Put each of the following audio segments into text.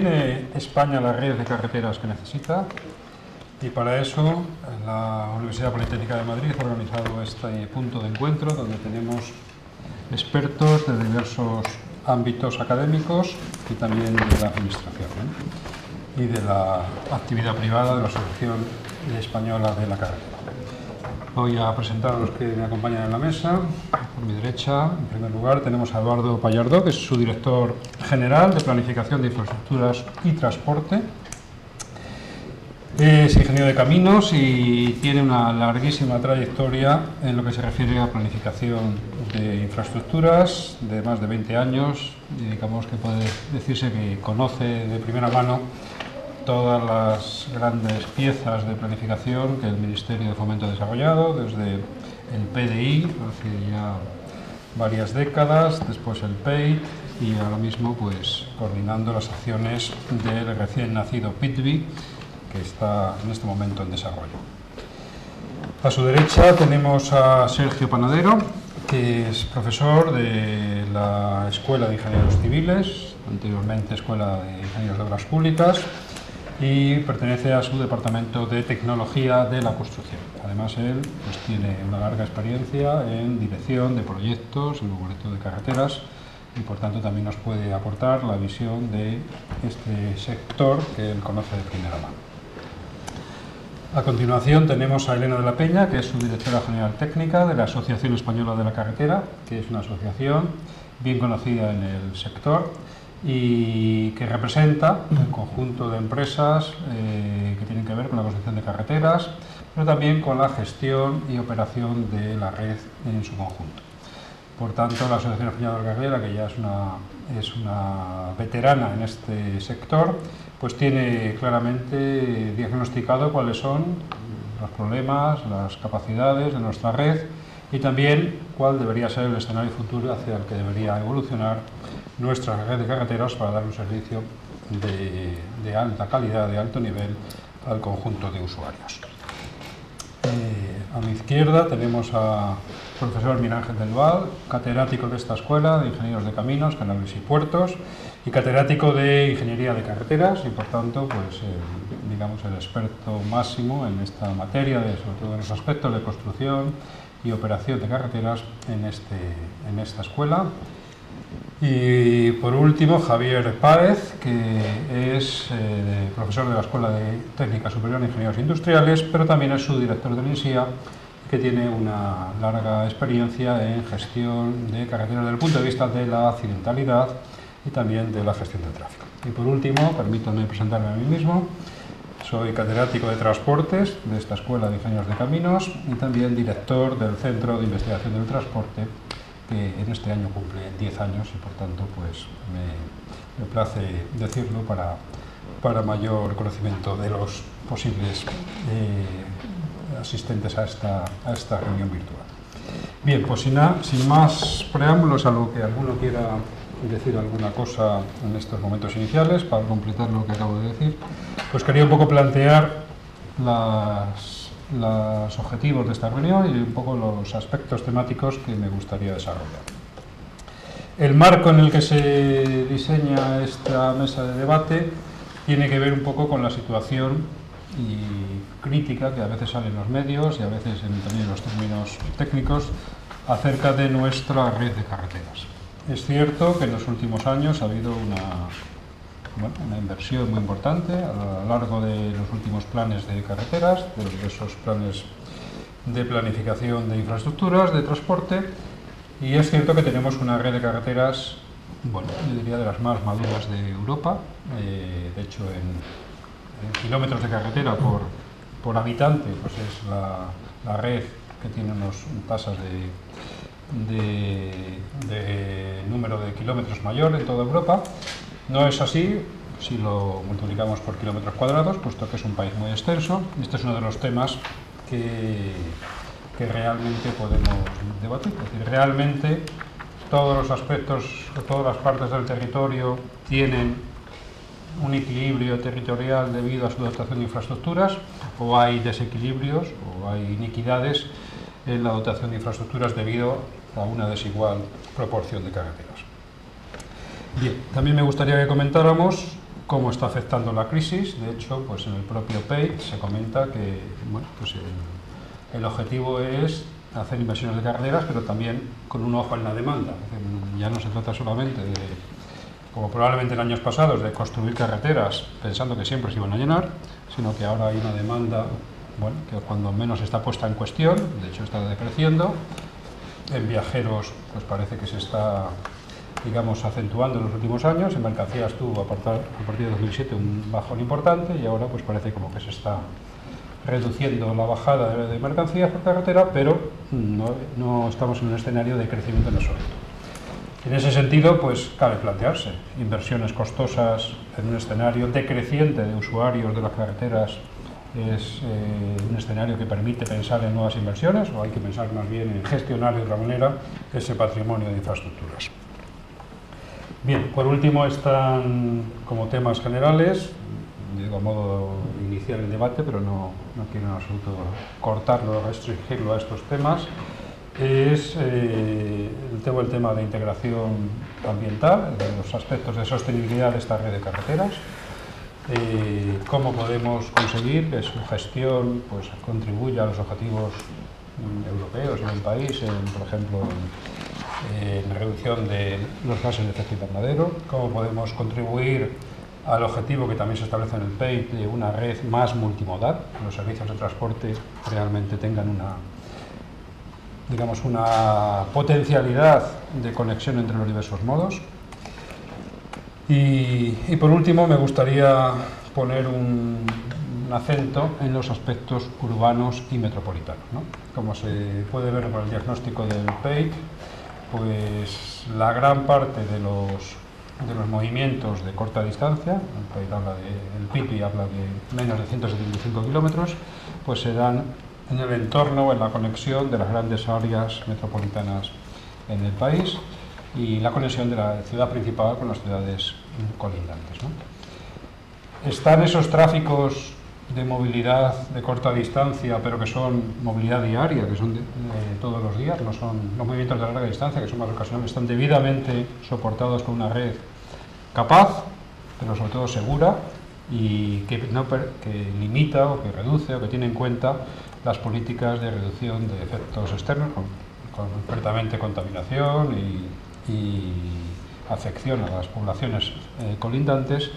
¿Tiene España la red de carreteras que necesita? Y para eso la Universidad Politécnica de Madrid ha organizado este punto de encuentro donde tenemos expertos de diversos ámbitos académicos y también de la administración ¿eh? y de la actividad privada de la Asociación Española de la Carretera. Voy a presentar a los que me acompañan en la mesa. Por mi derecha, en primer lugar, tenemos a Eduardo Pallardó, que es su director general de Planificación de Infraestructuras y Transporte. Es ingeniero de caminos y tiene una larguísima trayectoria en lo que se refiere a planificación de infraestructuras, de más de 20 años, digamos que puede decirse que conoce de primera mano todas las grandes piezas de planificación que el Ministerio de Fomento ha desarrollado, desde el PDI, hace ya varias décadas, después el PEI y ahora mismo pues coordinando las acciones del recién nacido PITBI, que está en este momento en desarrollo. A su derecha tenemos a Sergio Panadero, que es profesor de la Escuela de Ingenieros Civiles, anteriormente Escuela de Ingenieros de Obras Públicas, y pertenece a su departamento de tecnología de la construcción. Además, él pues, tiene una larga experiencia en dirección de proyectos, en concreto de carreteras, y por tanto también nos puede aportar la visión de este sector que él conoce de primera mano. A continuación tenemos a Elena de la Peña, que es su directora general técnica de la Asociación Española de la Carretera, que es una asociación bien conocida en el sector y que representa un conjunto de empresas eh, que tienen que ver con la construcción de carreteras, pero también con la gestión y operación de la red en su conjunto. Por tanto, la Asociación Española de la que ya es una, es una veterana en este sector, pues tiene claramente diagnosticado cuáles son los problemas, las capacidades de nuestra red y también cuál debería ser el escenario futuro hacia el que debería evolucionar nuestra red de carreteras para dar un servicio de, alta calidad, de alto nivel al conjunto de usuarios. Eh, a mi izquierda tenemos al profesor Miguel Ángel del Val, catedrático de esta escuela de Ingenieros de Caminos, Canales y Puertos, y catedrático de Ingeniería de Carreteras, y por tanto, pues, digamos, el experto máximo en esta materia, de, sobre todo en los aspectos de construcción y operación de carreteras en, este, en esta escuela. Y por último, Javier Páez, que es eh, profesor de la Escuela de Técnica Superior de Ingenieros Industriales, pero también es su director del INSIA, que tiene una larga experiencia en gestión de carreteras desde el punto de vista de la accidentalidad y también de la gestión del tráfico. Y por último, permítanme presentarme a mí mismo. Soy catedrático de Transportes de esta Escuela de Ingenieros de Caminos y también director del Centro de Investigación del Transporte que en este año cumple 10 años y por tanto pues me, place decirlo para, para mayor conocimiento de los posibles eh, asistentes a esta, a esta reunión virtual. Bien, pues sin, sin más preámbulos, a lo que alguno quiera decir alguna cosa en estos momentos iniciales para completar lo que acabo de decir, pues quería un poco plantear las los objetivos de esta reunión y un poco los aspectos temáticos que me gustaría desarrollar. El marco en el que se diseña esta mesa de debate tiene que ver un poco con la situación y crítica que a veces sale en los medios y a veces en, también en los términos técnicos acerca de nuestra red de carreteras. Es cierto que en los últimos años ha habido una una inversión muy importante a lo largo de los últimos planes de carreteras, de esos planes de planificación de infraestructuras, de transporte, y es cierto que tenemos una red de carreteras, bueno, yo diría de las más maduras de Europa, eh, de hecho en, kilómetros de carretera por, por habitante, pues es la, red que tiene unas tasas de, de número de kilómetros mayor en toda Europa, no es así si lo multiplicamos por kilómetros cuadrados, puesto que es un país muy extenso. Este es uno de los temas que, realmente podemos debatir. Es decir, realmente todos los aspectos, todas las partes del territorio tienen un equilibrio territorial debido a su dotación de infraestructuras, o hay desequilibrios o hay iniquidades en la dotación de infraestructuras debido a una desigual proporción de carreteras. Bien, también me gustaría que comentáramos cómo está afectando la crisis. De hecho, pues en el propio PEI se comenta que bueno, pues el, objetivo es hacer inversiones de carreteras, pero también con un ojo en la demanda. Ya no se trata solamente de, como probablemente en años pasados, de construir carreteras pensando que siempre se iban a llenar, sino que ahora hay una demanda bueno, que cuando menos está puesta en cuestión, de hecho está decreciendo. En viajeros, pues parece que se está digamos, acentuando en los últimos años. En mercancías tuvo a partir de 2007 un bajón importante y ahora pues parece como que se está reduciendo la bajada de mercancías por carretera, pero no, estamos en un escenario de crecimiento en absoluto. En ese sentido, pues cabe plantearse inversiones costosas en un escenario decreciente de usuarios de las carreteras es eh, un escenario que permite pensar en nuevas inversiones o hay que pensar más bien en gestionar de otra manera ese patrimonio de infraestructuras. Bien, por último están como temas generales, digo a modo de iniciar el debate, pero no, no quiero en absoluto cortarlo, restringirlo a estos temas, es eh, el, tema, el tema de integración ambiental, de los aspectos de sostenibilidad de esta red de carreteras, eh, cómo podemos conseguir que su gestión pues, contribuya a los objetivos mm, europeos en el país, por ejemplo, en, la reducción de los gases de efecto invernadero, cómo podemos contribuir al objetivo que también se establece en el PEI de una red más multimodal, los servicios de transporte realmente tengan una, digamos, una potencialidad de conexión entre los diversos modos. Y, por último me gustaría poner un, acento en los aspectos urbanos y metropolitanos. Como se puede ver por el diagnóstico del PEIC, pues la gran parte de los, de los movimientos de corta distancia, el, PEIC habla de, el PIPI habla de menos de 175 kilómetros, pues se dan en el entorno en la conexión de las grandes áreas metropolitanas en el país y la conexión de la ciudad principal con las ciudades colindantes. Están esos tráficos de movilidad de corta distancia, pero que son movilidad diaria, que son todos los días, no son los movimientos de larga distancia, que son más ocasionales, están debidamente soportados con una red capaz, pero sobre todo segura, y que, no, que limita o que reduce o que tiene en cuenta las políticas de reducción de efectos externos, concretamente contaminación y, y, afección a las poblaciones eh, colindantes,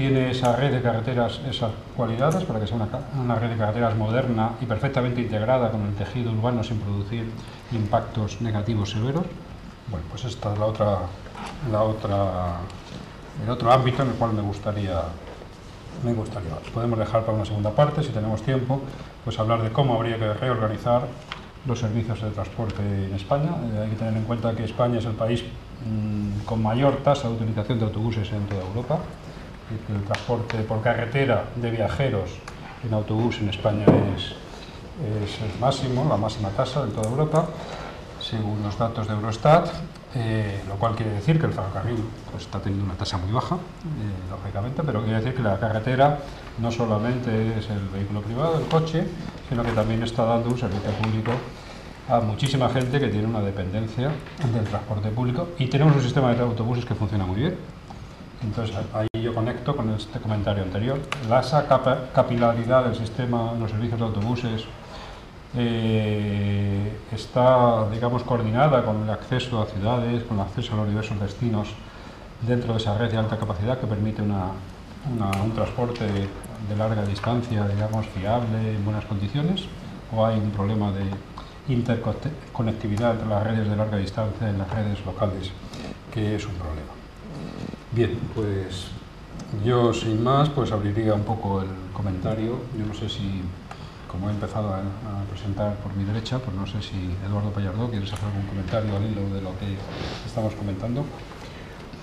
tiene esa red de carreteras esas cualidades para que sea una, una, red de carreteras moderna y perfectamente integrada con el tejido urbano sin producir impactos negativos severos. Bueno, pues esta es la otra, la otra, el otro ámbito en el cual me gustaría me gustaría. Podemos dejar para una segunda parte, si tenemos tiempo, pues hablar de cómo habría que reorganizar los servicios de transporte en España. Eh, hay que tener en cuenta que España es el país mmm, con mayor tasa de utilización de autobuses en toda Europa. Que el transporte por carretera de viajeros en autobús en España es, es el máximo, la máxima tasa de toda Europa, según los datos de Eurostat. Eh, lo cual quiere decir que el ferrocarril está teniendo una tasa muy baja, eh, lógicamente, pero quiere decir que la carretera no solamente es el vehículo privado, el coche, sino que también está dando un servicio público a muchísima gente que tiene una dependencia del transporte público y tenemos un sistema de autobuses que funciona muy bien. Entonces ahí yo conecto con este comentario anterior. La capilaridad del sistema en los servicios de autobuses eh, está, digamos, coordinada con el acceso a ciudades, con el acceso a los diversos destinos dentro de esa red de alta capacidad que permite una, un transporte de larga distancia, digamos, fiable, en buenas condiciones, o hay un problema de interconectividad entre las redes de larga distancia y las redes locales, que es un problema. Bien, pues yo sin más, pues abriría un poco el comentario. Yo no sé si como he empezado a, presentar por mi derecha, pues no sé si Eduardo Pallardó, ¿quieres hacer algún comentario al hilo de lo que estamos comentando?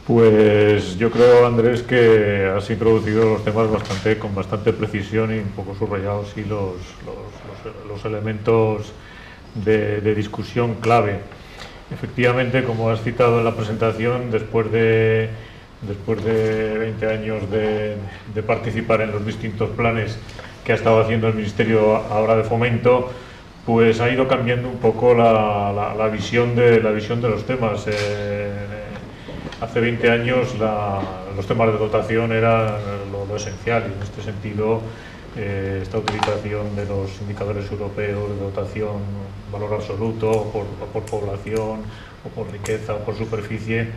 Pues yo creo, Andrés, que has introducido los temas bastante con bastante precisión y un poco subrayados y los, los, elementos de, discusión clave. Efectivamente, como has citado en la presentación, después de, después de 20 años de, participar en los distintos planes que ha estado haciendo el Ministerio ahora de Fomento, pues ha ido cambiando un poco la, visión, de, los temas. Eh, hace 20 años los temas de dotación eran lo, esencial y en este sentido eh, esta utilización de los indicadores europeos de dotación, valor absoluto, por población, o por riqueza, o por superficie,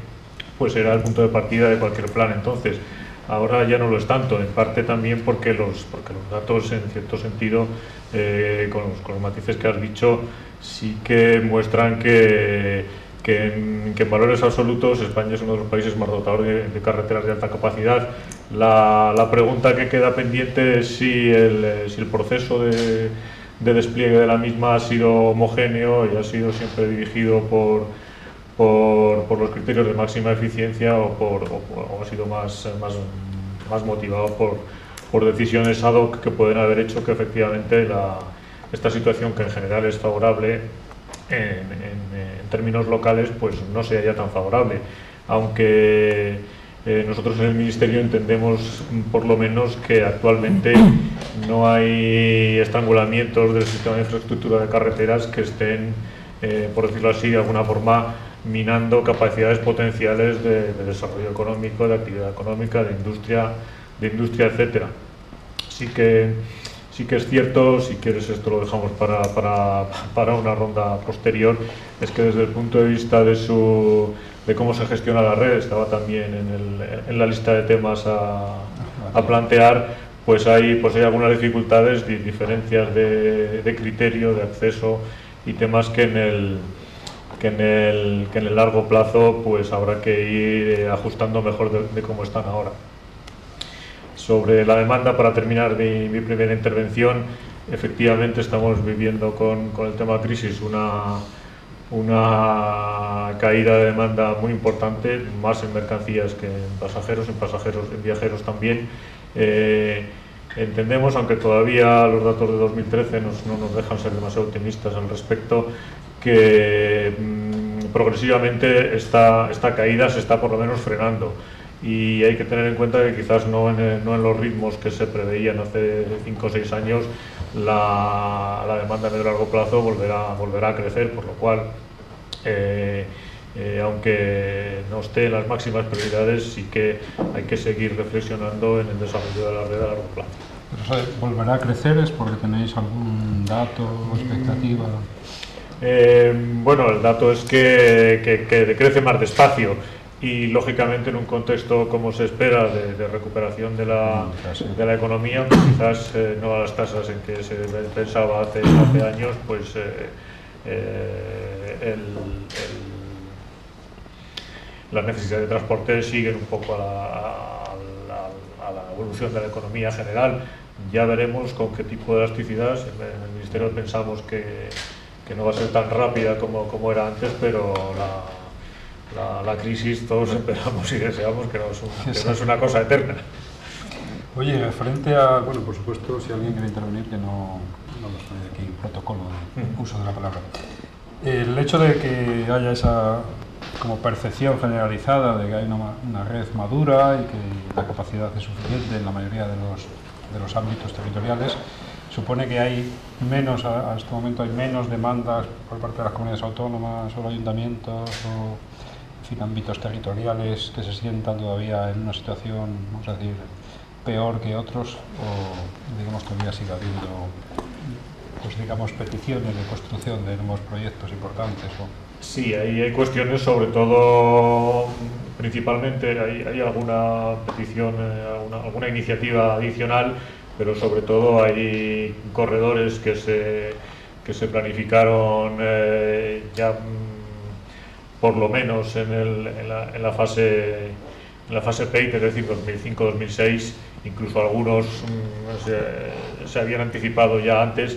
pues era el punto de partida de cualquier plan. Entonces, ahora ya no lo es tanto, en parte también porque los, porque los datos, en cierto sentido, eh, con, los, matices que has dicho, sí que muestran que, que, en, valores absolutos España es uno de los países más dotadores de, carreteras de alta capacidad. La, la, pregunta que queda pendiente es si el, si el proceso de, de despliegue de la misma ha sido homogéneo y ha sido siempre dirigido por por, los criterios de máxima eficiencia o, por, ha sido más, más, motivado por, por, decisiones ad hoc que pueden haber hecho que efectivamente esta situación que en general es favorable en, términos locales pues no sea ya tan favorable. Aunque eh, nosotros en el Ministerio entendemos por lo menos que actualmente no hay estrangulamientos del sistema de infraestructura de carreteras que estén, eh, por decirlo así, de alguna forma minando capacidades potenciales de, desarrollo económico, de actividad económica, de industria, de industria etcétera. Sí que, sí que es cierto, si quieres esto lo dejamos para, para, para una ronda posterior, es que desde el punto de vista de, su, de cómo se gestiona la red, estaba también en, el, en la lista de temas a, plantear, pues hay, pues hay algunas dificultades, diferencias de, de criterio, de acceso y temas que en el que en el, que en el largo plazo pues habrá que ir eh, ajustando mejor de, cómo están ahora. Sobre la demanda, para terminar mi, primera intervención, efectivamente estamos viviendo con, con el tema crisis una, una caída de demanda muy importante, más en mercancías que en pasajeros, en pasajeros, en viajeros también. Eh, entendemos, aunque todavía los datos de 2013 no nos dejan ser demasiado optimistas al respecto, que mm, progresivamente esta, esta caída se está por lo menos frenando y hay que tener en cuenta que quizás no en, no en los ritmos que se preveían hace 5 o 6 años la, la, demanda a medio largo plazo volverá, volverá a crecer, por lo cual eh, eh, aunque no esté en las máximas prioridades, sí que hay que seguir reflexionando en el desarrollo de la red a largo plazo. ¿Volverá a crecer es porque tenéis algún dato o expectativa? Eh, bueno, el dato es que, que, decrece más despacio y lógicamente en un contexto como se espera de, recuperación de la, de la economía, pues quizás eh, no a las tasas en que se pensaba hace, hace años, pues eh, las necesidades de transporte siguen un poco a la, a la, evolución de la economía general. Ya veremos con qué tipo de elasticidad. En el Ministerio pensamos que que no va a ser tan rápida como, como era antes, pero la, la, crisis todos esperamos y deseamos que no, es una cosa eterna. Oye, frente a, bueno, por supuesto, si alguien quiere intervenir, que no, no lo sé, aquí protocolo de uso de la palabra. El hecho de que haya esa como percepción generalizada de que hay una, una, red madura y que la capacidad es suficiente en la mayoría de los, de los ámbitos territoriales, supone que hay menos, a, este momento hay menos demandas por parte de las comunidades autónomas o ayuntamientos o en fin, ámbitos territoriales que se sientan todavía en una situación, vamos a decir, peor que otros o digamos todavía sigue habiendo pues digamos peticiones de construcción de nuevos proyectos importantes o... Sí, hay, hay cuestiones sobre todo principalmente hay, alguna petición, eh, alguna iniciativa adicional pero sobre todo hay corredores que se, que se planificaron eh, ya mm, por lo menos en, la, fase en la fase PEIT, es decir, 2005-2006, incluso algunos mm, se, habían anticipado ya antes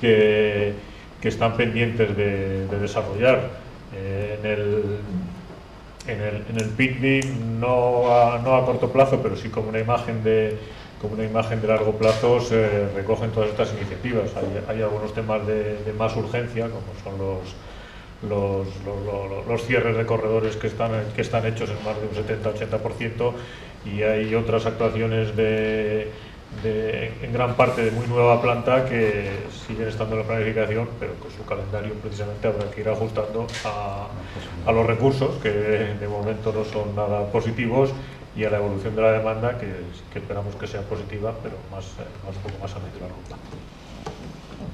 que, que están pendientes de, de desarrollar. Eh, en el, en el, en el no no a corto plazo, pero sí como una imagen de, como una imagen de largo plazo se recogen todas estas iniciativas. Hay, algunos temas de, más urgencia, como son los, los, cierres de corredores que están, que están hechos en más de un 70-80%, y hay otras actuaciones de, en gran parte de muy nueva planta que siguen estando en la planificación, pero con su calendario precisamente habrá que ir ajustando a, a los recursos, que de momento no son nada positivos, y a la evolución de la demanda, que, que esperamos que sea positiva, pero más, más un poco más a medio largo plazo.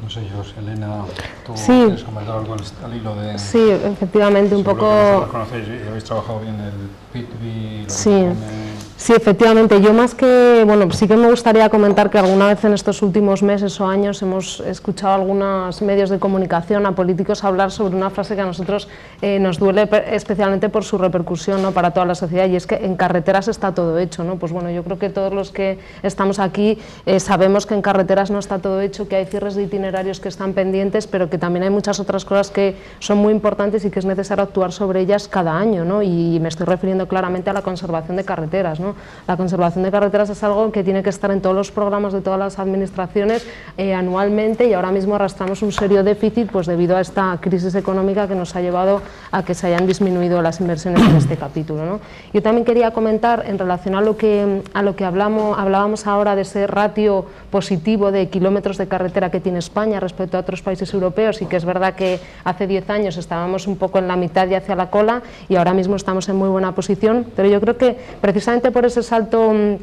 No sé yo, Elena, tú sí. quieres comentar algo al hilo de... Sí, efectivamente, un poco... Que conocéis y habéis trabajado bien el PITBI, sí. Sí, efectivamente. Yo más que, bueno, sí que me gustaría comentar que alguna vez en estos últimos meses o años hemos escuchado algunos medios de comunicación a políticos hablar sobre una frase que a nosotros eh, nos duele especialmente por su repercusión ¿no? para toda la sociedad y es que en carreteras está todo hecho. ¿no? Pues bueno, yo creo que todos los que estamos aquí eh, sabemos que en carreteras no está todo hecho, que hay cierres de itinerarios que están pendientes, pero que también hay muchas otras cosas que son muy importantes y que es necesario actuar sobre ellas cada año. ¿no? Y me estoy refiriendo claramente a la conservación de carreteras. ¿no? La conservación de carreteras es algo que tiene que estar en todos los programas de todas las administraciones eh, anualmente y ahora mismo arrastramos un serio déficit pues debido a esta crisis económica que nos ha llevado a que se hayan disminuido las inversiones en este capítulo. ¿no? Yo también quería comentar en relación a lo que, a lo que hablamos, hablábamos ahora de ese ratio positivo de kilómetros de carretera que tiene España respecto a otros países europeos y que es verdad que hace 10 años estábamos un poco en la mitad y hacia la cola y ahora mismo estamos en muy buena posición, pero yo creo que precisamente por ese salto mm,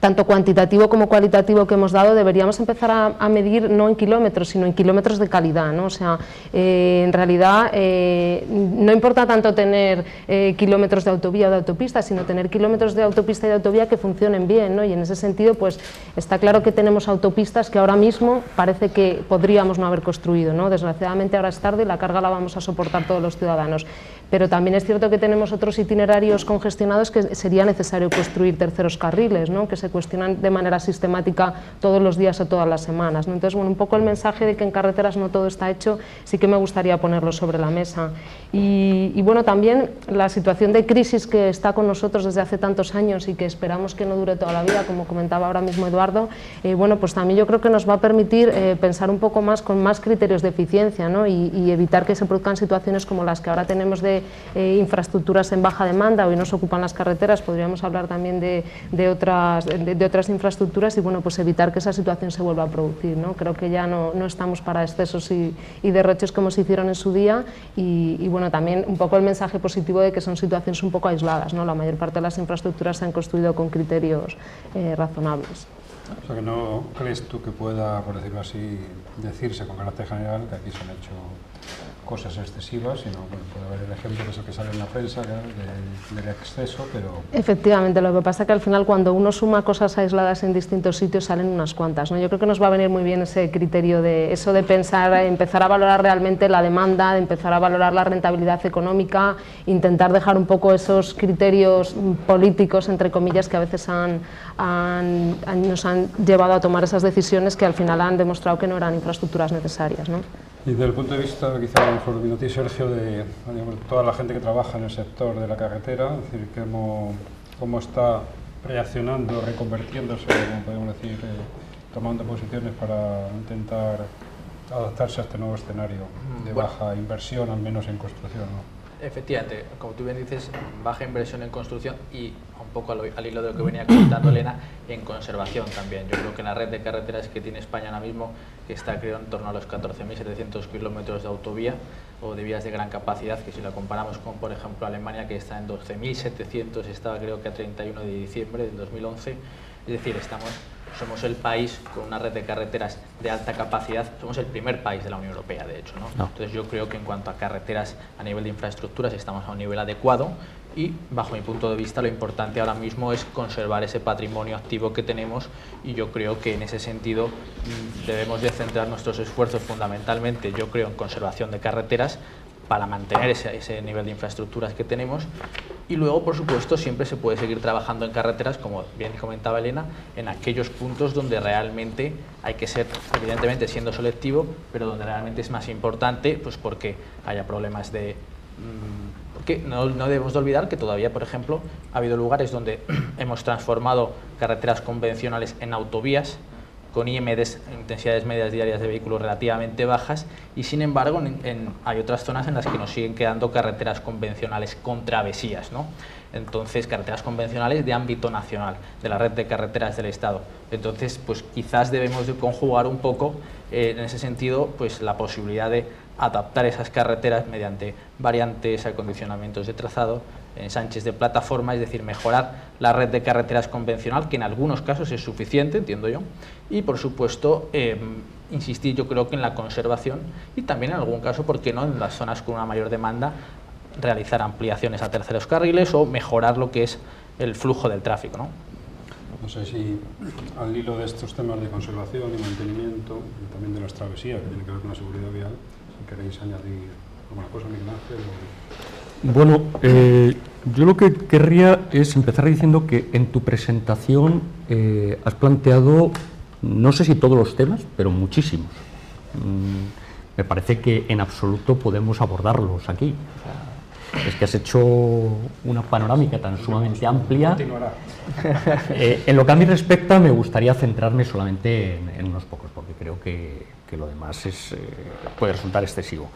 tanto cuantitativo como cualitativo que hemos dado, deberíamos empezar a, medir no en kilómetros, sino en kilómetros de calidad. ¿no? O sea, eh, en realidad eh, no importa tanto tener eh, kilómetros de autovía o de autopista, sino tener kilómetros de autopista y de autovía que funcionen bien. ¿no? Y en ese sentido, pues está claro que tenemos autopistas que ahora mismo parece que podríamos no haber construido. ¿no? Desgraciadamente ahora es tarde y la carga la vamos a soportar todos los ciudadanos pero también es cierto que tenemos otros itinerarios congestionados que sería necesario construir terceros carriles, ¿no? que se cuestionan de manera sistemática todos los días o todas las semanas. Entonces, bueno, un poco el mensaje de que en carreteras no todo está hecho, sí que me gustaría ponerlo sobre la mesa. Y, bueno, también la situación de crisis que está con nosotros desde hace tantos años y que esperamos que no dure toda la vida, como comentaba ahora mismo Eduardo, eh, bueno, pues también yo creo que nos va a permitir eh, pensar un poco más con más criterios de eficiencia ¿no? y, y evitar que se produzcan situaciones como las que ahora tenemos de eh, infraestructuras en baja demanda, hoy nos ocupan las carreteras, podríamos hablar también de, de otras, de, otras infraestructuras y bueno, pues evitar que esa situación se vuelva a producir. ¿no? Creo que ya no, no estamos para excesos y, y, derroches como se hicieron en su día y, y, bueno, también un poco el mensaje positivo de que son situaciones un poco aisladas, ¿no? la mayor parte de las infraestructuras se han construido con criterios eh, razonables. O sea que no crees tú que pueda, por decirlo así, decirse con carácter general que aquí se han hecho cosas excesivas, sino bueno, puede haber el ejemplo que es el que sale en la prensa del, exceso, pero... Efectivamente, lo que pasa es que al final cuando uno suma cosas aisladas en distintos sitios salen unas cuantas. ¿no? Yo creo que nos va a venir muy bien ese criterio de eso de pensar, empezar a valorar realmente la demanda, de empezar a valorar la rentabilidad económica, intentar dejar un poco esos criterios políticos, entre comillas, que a veces han, han, nos han llevado a tomar esas decisiones que al final han demostrado que no eran infraestructuras necesarias. ¿no? Y desde el punto de vista, quizá por ti, Sergio, de toda la gente que trabaja en el sector de la carretera, es decir, cómo, cómo está reaccionando, reconvertiéndose, como podemos decir, eh, tomando posiciones para intentar adaptarse a este nuevo escenario de baja inversión, al menos en construcción. Efectivamente, como tú bien dices, baja inversión en construcción y un poco al, hilo de lo que venía comentando Elena, en conservación también. Yo creo que la red de carreteras que tiene España ahora mismo, que está creo en torno a los 14.700 kilómetros de autovía o de vías de gran capacidad, que si la comparamos con, por ejemplo, Alemania, que está en 12.700, estaba creo que a 31 de diciembre del 2011, es decir, estamos somos el país con una red de carreteras de alta capacidad, somos el primer país de la Unión Europea, de hecho. ¿no? Entonces yo creo que en cuanto a carreteras a nivel de infraestructuras estamos a un nivel adecuado y bajo mi punto de vista lo importante ahora mismo es conservar ese patrimonio activo que tenemos y yo creo que en ese sentido mm, debemos de centrar nuestros esfuerzos fundamentalmente, yo creo, en conservación de carreteras para mantener ese, nivel de infraestructuras que tenemos. Y luego, por supuesto, siempre se puede seguir trabajando en carreteras, como bien comentaba Elena, en aquellos puntos donde realmente hay que ser, evidentemente siendo selectivo, pero donde realmente es más importante, pues porque haya problemas de... Mm, porque no, no debemos de olvidar que todavía, por ejemplo, ha habido lugares donde hemos transformado carreteras convencionales en autovías, con IMDs, intensidades medias diarias de vehículos relativamente bajas y sin embargo hay otras zonas en las que nos siguen quedando carreteras convencionales con travesías, ¿no? entonces carreteras convencionales de ámbito nacional, de la red de carreteras del Estado. Entonces, pues quizás debemos de conjugar un poco eh, en ese sentido pues la posibilidad de adaptar esas carreteras mediante variantes, acondicionamientos de trazado, ensanches de plataforma, es decir, mejorar la red de carreteras convencional, que en algunos casos es suficiente, entiendo yo, y por supuesto em, insistir yo creo que en la conservación y también en algún caso, ¿por qué no?, en las zonas con una mayor demanda, realizar ampliaciones a terceros carriles o mejorar lo que es el flujo del tráfico. ¿no? No sé si al hilo de estos temas de conservación y mantenimiento, y también de las travesías, que tiene que ver con la seguridad vial, si queréis añadir alguna cosa, Miguel Ángel. Bueno, eh, yo lo que querría es empezar diciendo que en tu presentación eh, has planteado, no sé si todos los temas, pero muchísimos. Mm, me parece que en absoluto podemos abordarlos aquí es que has hecho una panorámica tan sumamente amplia. Eh, en lo que a mí respecta, me gustaría centrarme solamente en, unos pocos, porque creo que, lo demás es, eh, puede resultar excesivo.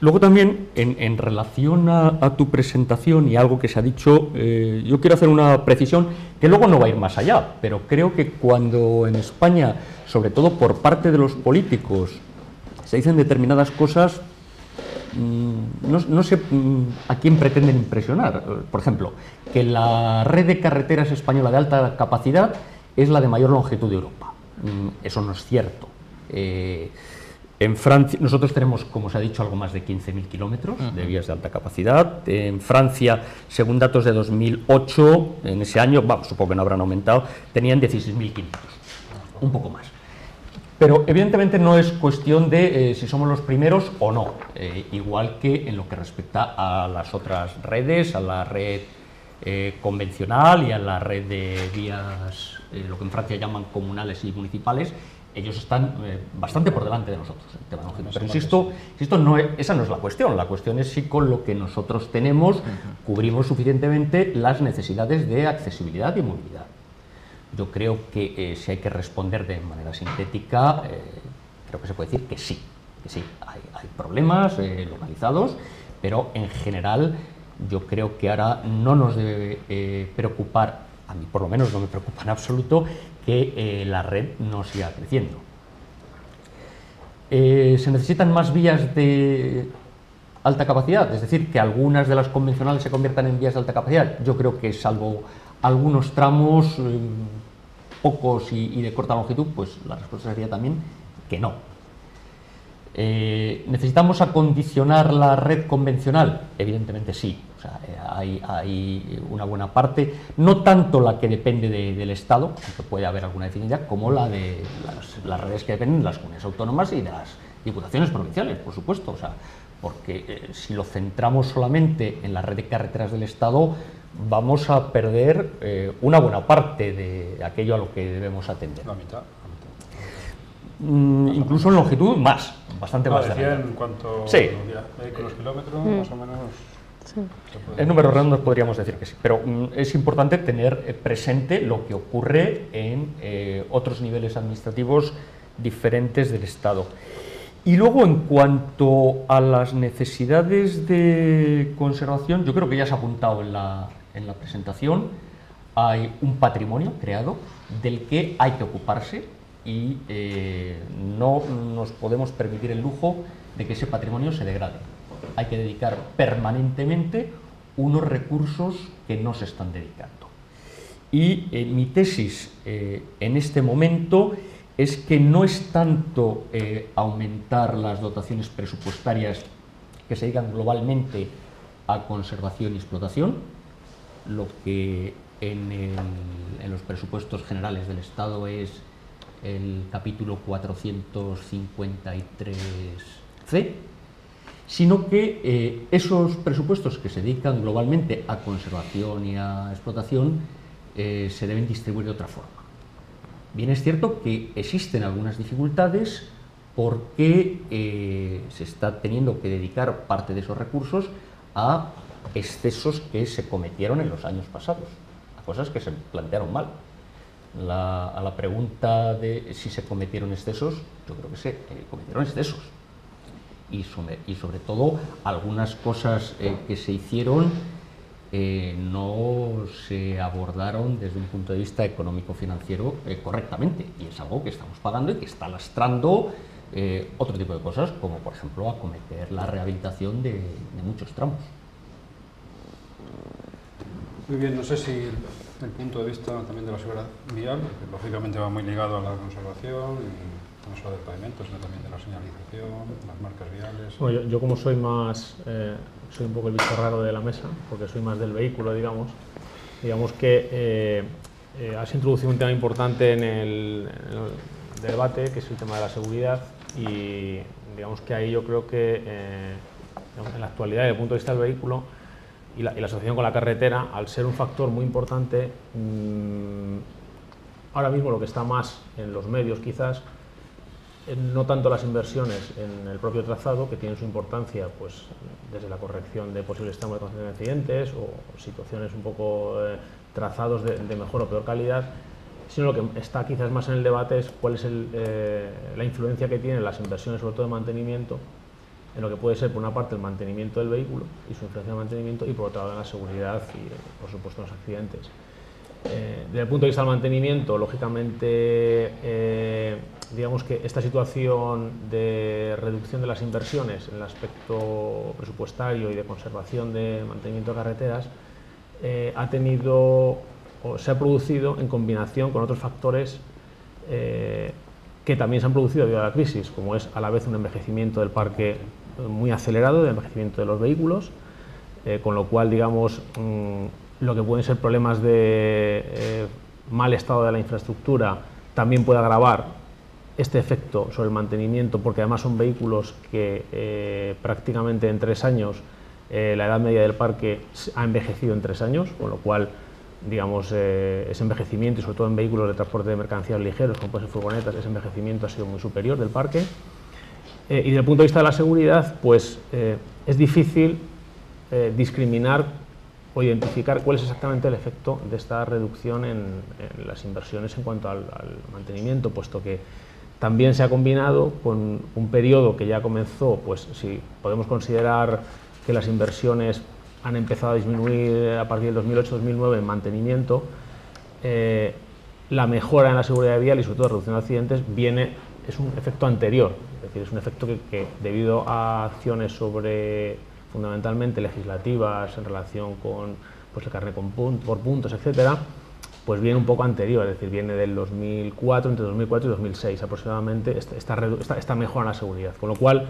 Luego también, en, relación a, tu presentación y algo que se ha dicho, eh, yo quiero hacer una precisión que luego no va a ir más allá, pero creo que cuando en España, sobre todo por parte de los políticos, se dicen determinadas cosas, Mm, no, sé mm, a quién pretenden impresionar. Por ejemplo, que la red de carreteras española de alta capacidad es la de mayor longitud de Europa. Mm, eso no es cierto. Eh, en Francia, nosotros tenemos, como se ha dicho, algo más de 15.000 kilómetros de vías de alta capacidad. En Francia, según datos de 2008, en ese año, vamos, supongo que no habrán aumentado, tenían 16.500, un poco más. Pero evidentemente no es cuestión de eh, si somos los primeros o no, eh, igual que en lo que respecta a las otras redes, a la red eh, convencional y a la red de vías, lo que en Francia llaman comunales y municipales, ellos están bastante por delante de nosotros. Pero insisto, insisto no esa no es la cuestión, la cuestión es si con lo que nosotros tenemos cubrimos suficientemente las necesidades de accesibilidad y movilidad. Yo creo que eh, si hay que responder de manera sintética, eh, creo que se puede decir que sí, que sí, hay, problemas eh, localizados, pero en general yo creo que ahora no nos debe preocupar, a mí por lo menos no me preocupa en absoluto, que la red no siga creciendo. se necesitan más vías de alta capacidad, es decir, que algunas de las convencionales se conviertan en vías de alta capacidad. Yo creo que salvo algunos tramos pocos y, de corta longitud, pues la respuesta sería también que no. Eh, ¿Necesitamos acondicionar la red convencional? Evidentemente sí. Eh, hay, una buena parte, no tanto la que depende del Estado, aunque puede haber alguna definida, como la de las, redes que dependen de las comunidades autónomas y de las diputaciones provinciales, por supuesto. O sea, porque eh, si lo centramos solamente en la red de carreteras del Estado, vamos a perder una buena parte de aquello a lo que debemos atender. La mitad. Mm, incluso en longitud, más, bastante más. Decía en cuanto sí. con los kilómetros, mm. más o menos. Sí. En números redondos podríamos decir que sí, pero mm, es importante tener eh, presente lo que ocurre en eh, otros niveles administrativos diferentes del Estado. Y luego, en cuanto a las necesidades de conservación, yo creo que ya se ha apuntado en la, en la presentación, hay un patrimonio creado del que hay que ocuparse y eh, no nos podemos permitir el lujo de que ese patrimonio se degrade. Hay que dedicar permanentemente unos recursos que no se están dedicando. Y eh, mi tesis eh, en este momento es que no es tanto aumentar las dotaciones presupuestarias que se dedican globalmente a conservación y explotación, lo que en, los presupuestos generales del Estado es el capítulo 453C, sino que eh, esos presupuestos que se dedican globalmente a conservación y a explotación eh, se deben distribuir de otra forma. Bien es cierto que existen algunas dificultades porque eh, se está teniendo que dedicar parte de esos recursos a excesos que se cometieron en los años pasados, a cosas que se plantearon mal. A la pregunta de si se cometieron excesos, yo creo que se cometieron excesos. Y sobre, todo algunas cosas que se hicieron eh, no se abordaron desde un punto de vista económico-financiero eh, correctamente. Y es algo que estamos pagando y que está lastrando eh, otro tipo de cosas, como por ejemplo acometer la rehabilitación de, muchos tramos. Muy bien, no sé si el, punto de vista también de la seguridad vial, que lógicamente va muy ligado a la conservación y no solo del pavimento, sino también de la señalización, las marcas viales. Bueno, yo, como soy más soy un poco el bicho raro de la mesa, porque soy más del vehículo, digamos. Digamos que eh, eh, has introducido un tema importante en el, debate, que es el tema de la seguridad, y digamos que ahí yo creo que eh, en la actualidad, desde el punto de vista del vehículo y la, asociación con la carretera, al ser un factor muy importante, mm, ahora mismo lo que está más en los medios quizás no tanto las inversiones en el propio trazado, que tienen su importancia pues, desde la corrección de posibles tramos de accidentes o situaciones un poco eh, trazados de, mejor o peor calidad, sino lo que está quizás más en el debate es cuál es eh, la influencia que tienen las inversiones, sobre todo de mantenimiento, en lo que puede ser por una parte el mantenimiento del vehículo y su influencia de mantenimiento y por otra lado en la seguridad y por supuesto en los accidentes. Eh, desde el punto de vista del mantenimiento, lógicamente digamos que esta situación de reducción de las inversiones en el aspecto presupuestario y de conservación de mantenimiento de carreteras eh, ha tenido o se ha producido en combinación con otros factores eh, que también se han producido debido a la crisis, como es a la vez un envejecimiento del parque muy acelerado, de envejecimiento de los vehículos, eh, con lo cual, digamos, mm, lo que pueden ser problemas de mal estado de la infraestructura también puede agravar este efecto sobre el mantenimiento, porque además son vehículos que eh, prácticamente en tres años eh, la edad media del parque ha envejecido en tres años, con lo cual digamos, eh, ese envejecimiento, y sobre todo en vehículos de transporte de mercancías ligeros, como pueden ser furgonetas, ese envejecimiento ha sido muy superior del parque. Y desde el punto de vista de la seguridad, pues es difícil discriminar o identificar cuál es exactamente el efecto de esta reducción en, las inversiones en cuanto al, al mantenimiento, puesto que también se ha combinado con un periodo que ya comenzó, pues si podemos considerar que las inversiones han empezado a disminuir a partir del 2008-2009 en mantenimiento, eh, la mejora en la seguridad vial y sobre todo la reducción de accidentes viene, es un efecto anterior, es decir, es un efecto que, debido a acciones sobre fundamentalmente legislativas en relación con pues, el carnet por puntos, etcétera, pues viene un poco anterior, es decir, viene del 2004, entre 2004 y 2006 aproximadamente, esta, mejora en la seguridad. Con lo cual,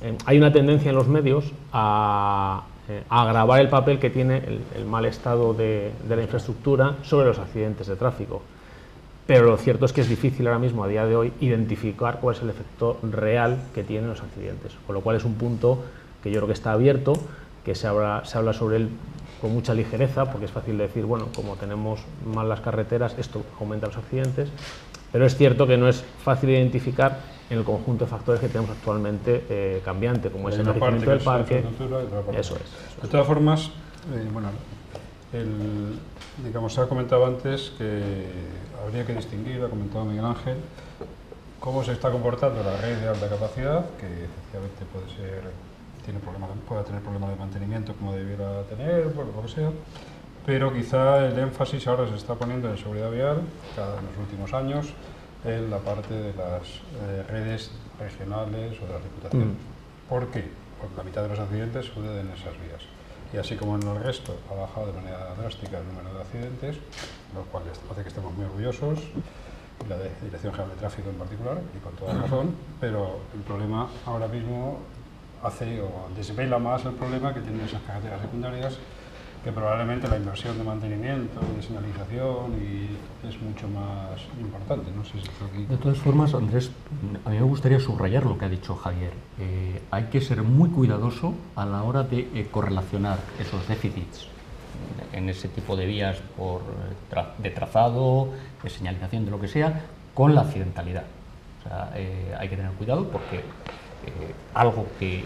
eh, hay una tendencia en los medios a, eh, agravar el papel que tiene el, mal estado de, la infraestructura sobre los accidentes de tráfico. Pero lo cierto es que es difícil ahora mismo, a día de hoy, identificar cuál es el efecto real que tienen los accidentes. Con lo cual es un punto que yo creo que está abierto, que se habla, se habla sobre él con mucha ligereza, porque es fácil decir, bueno, como tenemos mal las carreteras, esto aumenta los accidentes, pero es cierto que no es fácil identificar en el conjunto de factores que tenemos actualmente eh, cambiante, como es el crecimiento del parque. Eso es, De todas formas, eh, bueno, digamos, se ha comentado antes que habría que distinguir, ha comentado Miguel Ángel, cómo se está comportando la red de alta capacidad, que efectivamente puede ser tiene problemas, pueda tener problemas de mantenimiento como debiera tener, por lo que sea, pero quizá el énfasis ahora se está poniendo en seguridad vial, cada, en los últimos años, en la parte de las eh, redes regionales o de las diputaciones. Mm. ¿Por qué? Porque la mitad de los accidentes suceden en esas vías. Y así como en el resto ha bajado de manera drástica el número de accidentes, lo cual hace que estemos muy orgullosos, la Dirección General de Tráfico en particular, y con toda razón, pero el problema ahora mismo hace o desvela más el problema que tienen esas carreteras secundarias que probablemente la inversión de mantenimiento, de señalización y es mucho más importante. No sé si De todas formas, Andrés, a mí me gustaría subrayar lo que ha dicho Javier. Eh, hay que ser muy cuidadoso a la hora de eh, correlacionar esos déficits en ese tipo de vías por, eh, de trazado, de señalización, de lo que sea, con la accidentalidad. O sea, hay que tener cuidado porque algo que,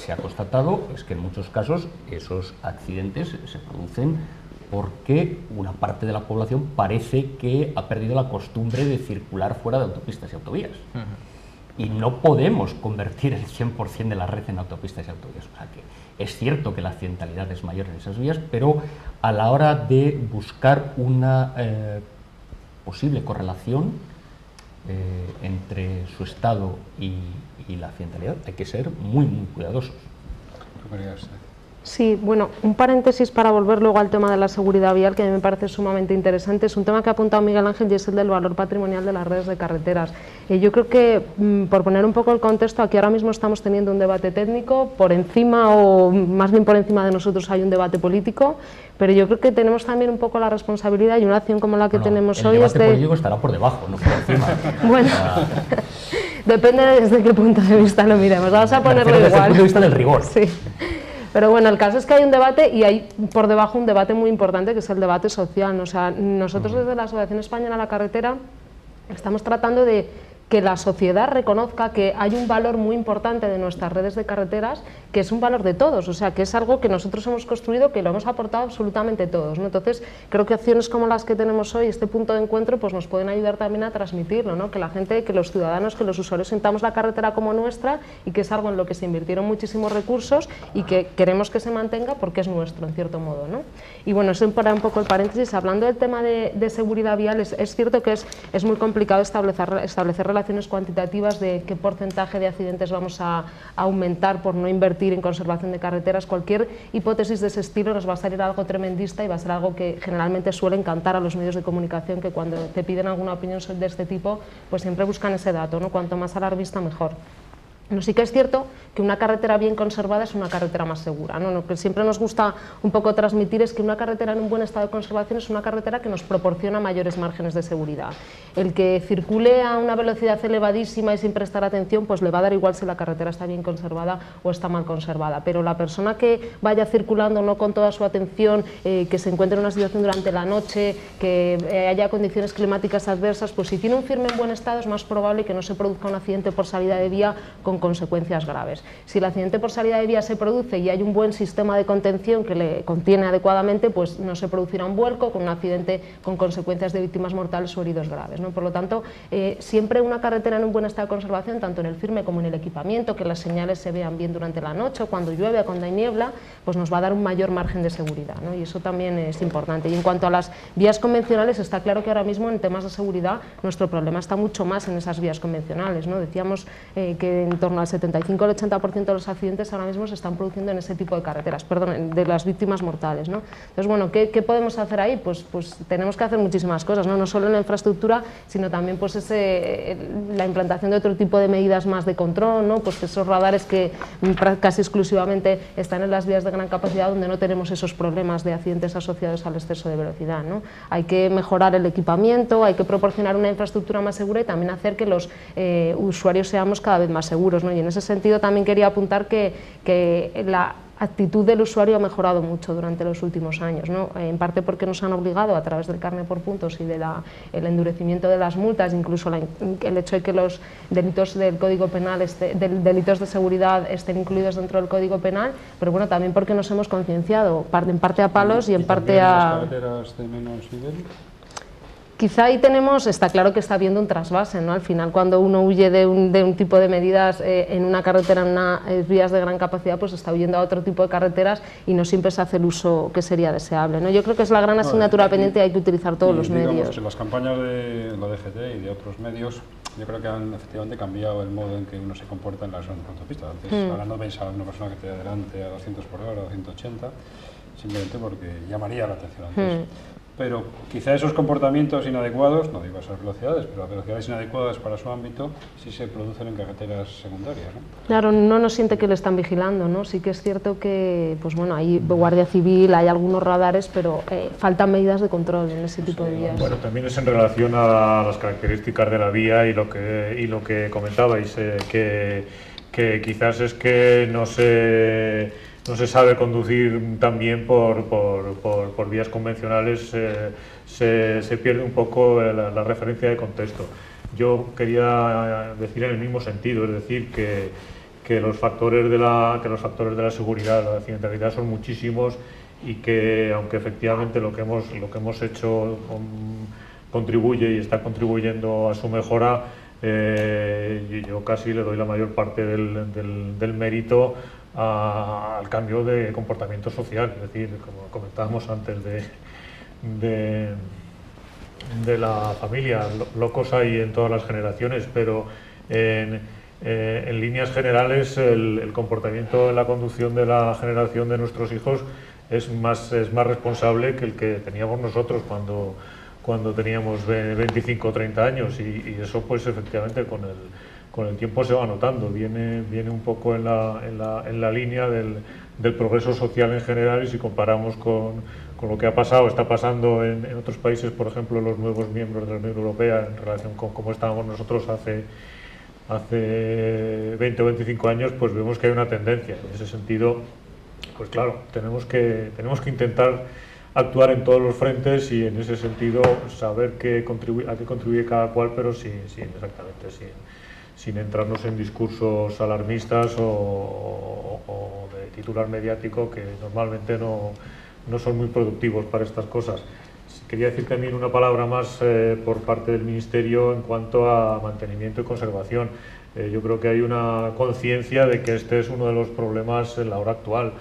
se ha constatado es que en muchos casos esos accidentes se producen porque una parte de la población parece que ha perdido la costumbre de circular fuera de autopistas y autovías. Y no podemos convertir el 100% de la red en autopistas y autovías. O sea que es cierto que la accidentalidad es mayor en esas vías, pero a la hora de buscar una eh, posible correlación eh, entre su estado y, y la accidentalidad hay que ser muy, muy cuidadosos. Sí, bueno, un paréntesis para volver luego al tema de la seguridad vial que a mí me parece sumamente interesante. Es un tema que ha apuntado Miguel Ángel y es el del valor patrimonial de las redes de carreteras. Eh, yo creo que, mm, por poner un poco el contexto, aquí ahora mismo estamos teniendo un debate técnico, por encima o más bien por encima de nosotros hay un debate político, pero yo creo que tenemos también un poco la responsabilidad y una acción como la que tenemos hoy. El debate político estará por debajo, no por encima. bueno, depende desde qué punto de vista lo miremos. Vamos a ponerlo igual. Desde el punto de vista del rigor. Sí. Pero bueno, el caso es que hay un debate y hay por debajo un debate muy importante que es el debate social. O sea, nosotros desde la Asociación Española a la Carretera estamos tratando de que la sociedad reconozca que hay un valor muy importante de nuestras redes de carreteras, que es un valor de todos, o sea, que es algo que nosotros hemos construido, que lo hemos aportado absolutamente todos. ¿no? Entonces, creo que acciones como las que tenemos hoy, este punto de encuentro, pues nos pueden ayudar también a transmitirlo, ¿no? que la gente, que los ciudadanos, que los usuarios sintamos la carretera como nuestra y que es algo en lo que se invirtieron muchísimos recursos y que queremos que se mantenga porque es nuestro, en cierto modo. ¿no? Y bueno, eso para un poco el paréntesis, hablando del tema de, seguridad vial, es, es, cierto que es, es muy complicado establecer, establecer relaciones de qué porcentaje de accidentes vamos a, aumentar por no invertir en conservación de carreteras. Cualquier hipótesis de ese estilo nos va a salir algo tremendista y va a ser algo que generalmente suele encantar a los medios de comunicación que cuando te piden alguna opinión de este tipo, pues siempre buscan ese dato, ¿no? cuanto más alarmista mejor. No, sí que es cierto que una carretera bien conservada es una carretera más segura. ¿no? Lo que siempre nos gusta un poco transmitir es que una carretera en un buen estado de conservación es una carretera que nos proporciona mayores márgenes de seguridad. El que circule a una velocidad elevadísima y sin prestar atención, pues le va a dar igual si la carretera está bien conservada o está mal conservada. Pero la persona que vaya circulando no con toda su atención, eh, que se encuentre en una situación durante la noche, que eh, haya condiciones climáticas adversas, pues si tiene un firme en buen estado es más probable que no se produzca un accidente por salida de vía con consecuencias graves. Si el accidente por salida de vía se produce y hay un buen sistema de contención que le contiene adecuadamente, pues no se producirá un vuelco con un accidente con consecuencias de víctimas mortales o heridos graves. Por lo tanto, eh, siempre una carretera en un buen estado de conservación, tanto en el firme como en el equipamiento, que las señales se vean bien durante la noche, o cuando llueve o cuando hay niebla, pues nos va a dar un mayor margen de seguridad. Y eso también es importante. Y en cuanto a las vías convencionales, está claro que ahora mismo en temas de seguridad nuestro problema está mucho más en esas vías convencionales. Decíamos eh, que en torno al 75 al 80% de los accidentes ahora mismo se están produciendo en ese tipo de carreteras, perdón, de las víctimas mortales. ¿no? Entonces, bueno, ¿qué, podemos hacer ahí? Pues, pues tenemos que hacer muchísimas cosas, no, no solo en la infraestructura, sino también pues ese, la implantación de otro tipo de medidas más de control, ¿no? pues esos radares que casi exclusivamente están en las vías de gran capacidad donde no tenemos esos problemas de accidentes asociados al exceso de velocidad. ¿no? Hay que mejorar el equipamiento, hay que proporcionar una infraestructura más segura y también hacer que los eh, usuarios seamos cada vez más seguros. Y en ese sentido también quería apuntar que, que la actitud del usuario ha mejorado mucho durante los últimos años, ¿no? en parte porque nos han obligado a través del carne por puntos y del endurecimiento de las multas, incluso el hecho de que los delitos del Código Penal, este, delitos de seguridad estén incluidos dentro del Código Penal, pero bueno, también porque nos hemos concienciado, en parte a palos y, en parte a... de menos nivel? Quizá ahí tenemos, está claro que está habiendo un trasvase, ¿no? Al final cuando uno huye de un, de un tipo de medidas eh, en una carretera, en unas eh, vías de gran capacidad, pues está huyendo a otro tipo de carreteras y no siempre se hace el uso que sería deseable, ¿no? Yo creo que es la gran asignatura pendiente y hay que utilizar todos los medios. las campañas de la DGT y de otros medios, yo creo que han efectivamente cambiado el modo en que uno se comporta en las autopistas. Antes, mm. ahora no veis a una persona que te adelante a 200 por hora o 180, simplemente porque llamaría la atención antes. Mm pero quizá esos comportamientos inadecuados, no digo esas velocidades, pero las velocidades inadecuadas para su ámbito, sí se producen en carreteras secundarias. ¿no? Claro, no nos siente que le están vigilando, ¿no? Sí que es cierto que, pues bueno, hay Guardia Civil, hay algunos radares, pero eh, faltan medidas de control en ese tipo de vías. Bueno, también es en relación a las características de la vía y lo que, y lo que comentabais, eh, que, que quizás es que no se no se sabe conducir tan bien por, por, vías convencionales, eh, se, pierde un poco la, referencia de contexto. Yo quería decir en el mismo sentido, es decir, que, que, los, factores de la, que los factores de la seguridad, la accidentalidad son muchísimos y que aunque efectivamente lo que hemos, lo que hemos hecho contribuye y está contribuyendo a su mejora, eh, yo casi le doy la mayor parte del, del, mérito al cambio de comportamiento social, es decir, como comentábamos antes de, de, de la familia, locos hay en todas las generaciones, pero en, eh, en líneas generales el, comportamiento en la conducción de la generación de nuestros hijos es más, es más responsable que el que teníamos nosotros cuando, cuando teníamos 25 o 30 años. Y, eso pues efectivamente con el, con el tiempo se va notando, viene, viene un poco en la, en la, en la línea del, del, progreso social en general y si comparamos con, con lo que ha pasado, está pasando en, en, otros países, por ejemplo los nuevos miembros de la Unión Europea en relación con cómo estábamos nosotros hace hace 20 o 25 años, pues vemos que hay una tendencia. En ese sentido, pues claro, tenemos que, tenemos que intentar actuar en todos los frentes y en ese sentido saber qué a qué contribuye cada cual, pero sin, sin exactamente, sin, sin, entrarnos en discursos alarmistas o, o, de titular mediático que normalmente no, no son muy productivos para estas cosas. Quería decir también una palabra más eh, por parte del Ministerio en cuanto a mantenimiento y conservación. Eh, yo creo que hay una conciencia de que este es uno de los problemas en la hora actual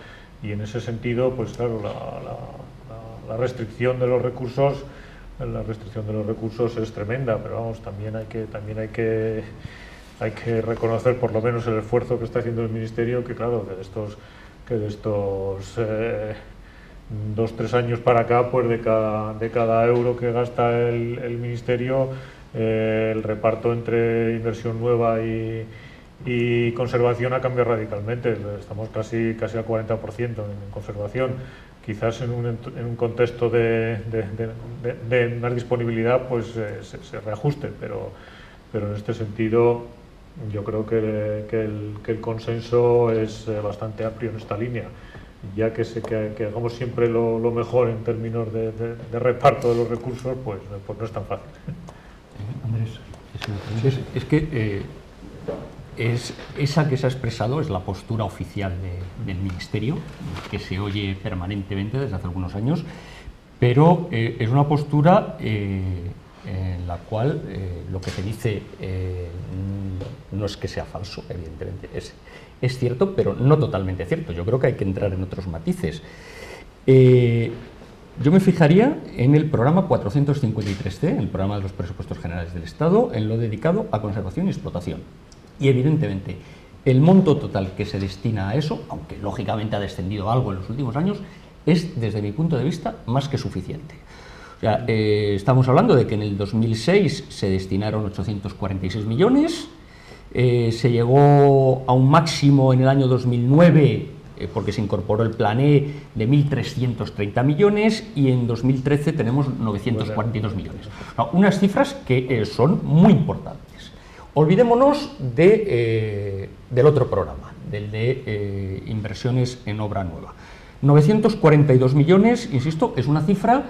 y en ese sentido, pues claro, la, restricción de los recursos la restricción de los recursos es tremenda, pero vamos, también hay que también hay que hay que reconocer por lo menos el esfuerzo que está haciendo el ministerio, que claro, que de estos que de eh, dos, tres años para acá, pues de cada, euro que gasta el, Ministerio, eh, el reparto entre inversión nueva y, conservación ha cambiado radicalmente. Estamos casi, casi al 40% en, conservación. Quizás en un, en un contexto de, de, más disponibilidad pues eh, se, reajuste, pero, pero en este sentido yo creo que, que, el, que el consenso es eh, bastante amplio en esta línea ya que, se, que, hagamos siempre lo, mejor en términos de, reparto de los recursos, pues, pues no es tan fácil. Andrés, es, que eh, es, esa que se ha expresado es la postura oficial del Ministerio, que se oye permanentemente desde hace algunos años, pero eh, es una postura eh, en la cual lo que se dice no es que sea falso, evidentemente, es es cierto, pero no totalmente cierto. Yo creo que hay que entrar en otros matices. Eh, yo me fijaría en el programa 453C, el programa de los presupuestos generales del Estado, en lo dedicado a conservación y explotación. Y evidentemente, el monto total que se destina a eso, aunque lógicamente ha descendido algo en los últimos años, es, desde mi punto de vista, más que suficiente. Eh, estamos hablando de que en el 2006 se destinaron 846 millones, eh, se llegó a un máximo en el año 2009 eh, porque se incorporó el plan E de 1.330 millones y en 2013 tenemos 942 millones. unas cifras que son muy importantes. Olvidémonos de, del otro programa, del de inversiones en obra nueva. 942 millones, insisto, es una cifra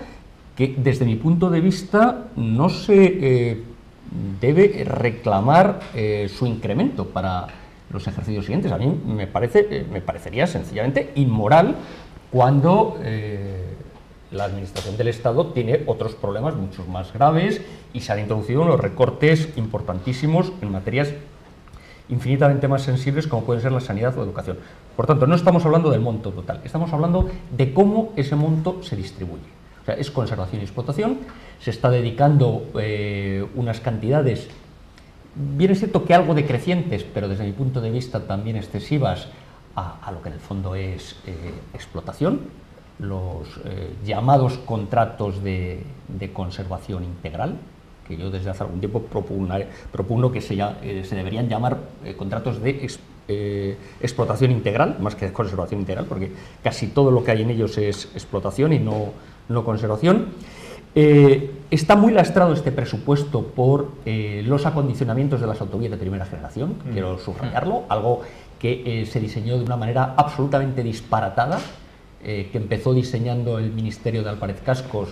que desde mi punto de vista no se debe reclamar eh, su incremento para los ejercicios siguientes. A mí me, parece, eh, me parecería sencillamente inmoral cuando eh, la Administración del Estado tiene otros problemas mucho más graves y se han introducido unos recortes importantísimos en materias infinitamente más sensibles como pueden ser la sanidad o educación. Por tanto, no estamos hablando del monto total, estamos hablando de cómo ese monto se distribuye es conservación y explotación. Se está dedicando eh, unas cantidades, bien es cierto que algo decrecientes, pero desde mi punto de vista también excesivas, a, lo que en el fondo es eh, explotación, los eh, llamados contratos de, conservación integral, que yo desde hace algún tiempo propongo que se, se, deberían llamar contratos de explotación integral, más que de conservación integral, porque casi todo lo que hay en ellos es explotación y no, no conservación. Eh, está muy lastrado este presupuesto por eh, los acondicionamientos de las autovías de primera generación, mm. quiero subrayarlo, algo que eh, se diseñó de una manera absolutamente disparatada, que empezó diseñando el Ministerio de Álvarez Cascos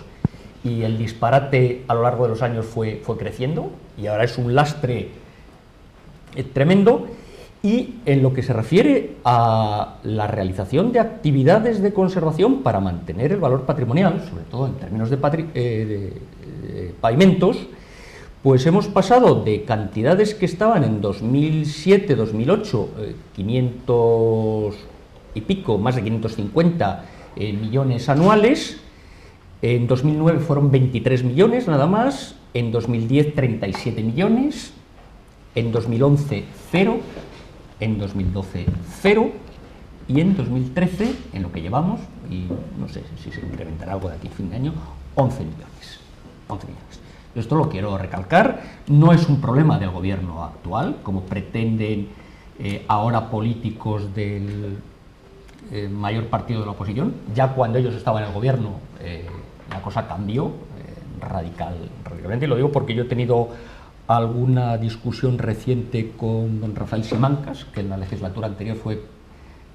y el disparate a lo largo de los años fue, fue creciendo y ahora es un lastre tremendo. Y en lo que se refiere a la realización de actividades de conservación para mantener el valor patrimonial, sobre todo en términos de, eh, pavimentos, pues hemos pasado de cantidades que estaban en 2007-2008, 500 eh, y pico, más de 550 eh, millones anuales, en 2009 fueron 23 millones nada más, en 2010 37 millones, en 2011 cero, en 2012 cero y en 2013, en lo que llevamos, y no sé si se incrementará algo de aquí a fin de año, 11 millones. 11 millones. Esto lo quiero recalcar, no es un problema del gobierno actual, como pretenden eh, ahora políticos del eh, mayor partido de la oposición. Ya cuando ellos estaban en el gobierno eh, la cosa cambió radical, radicalmente, y lo digo porque yo he tenido alguna discusión reciente con don Rafael Simancas, que en la legislatura anterior fue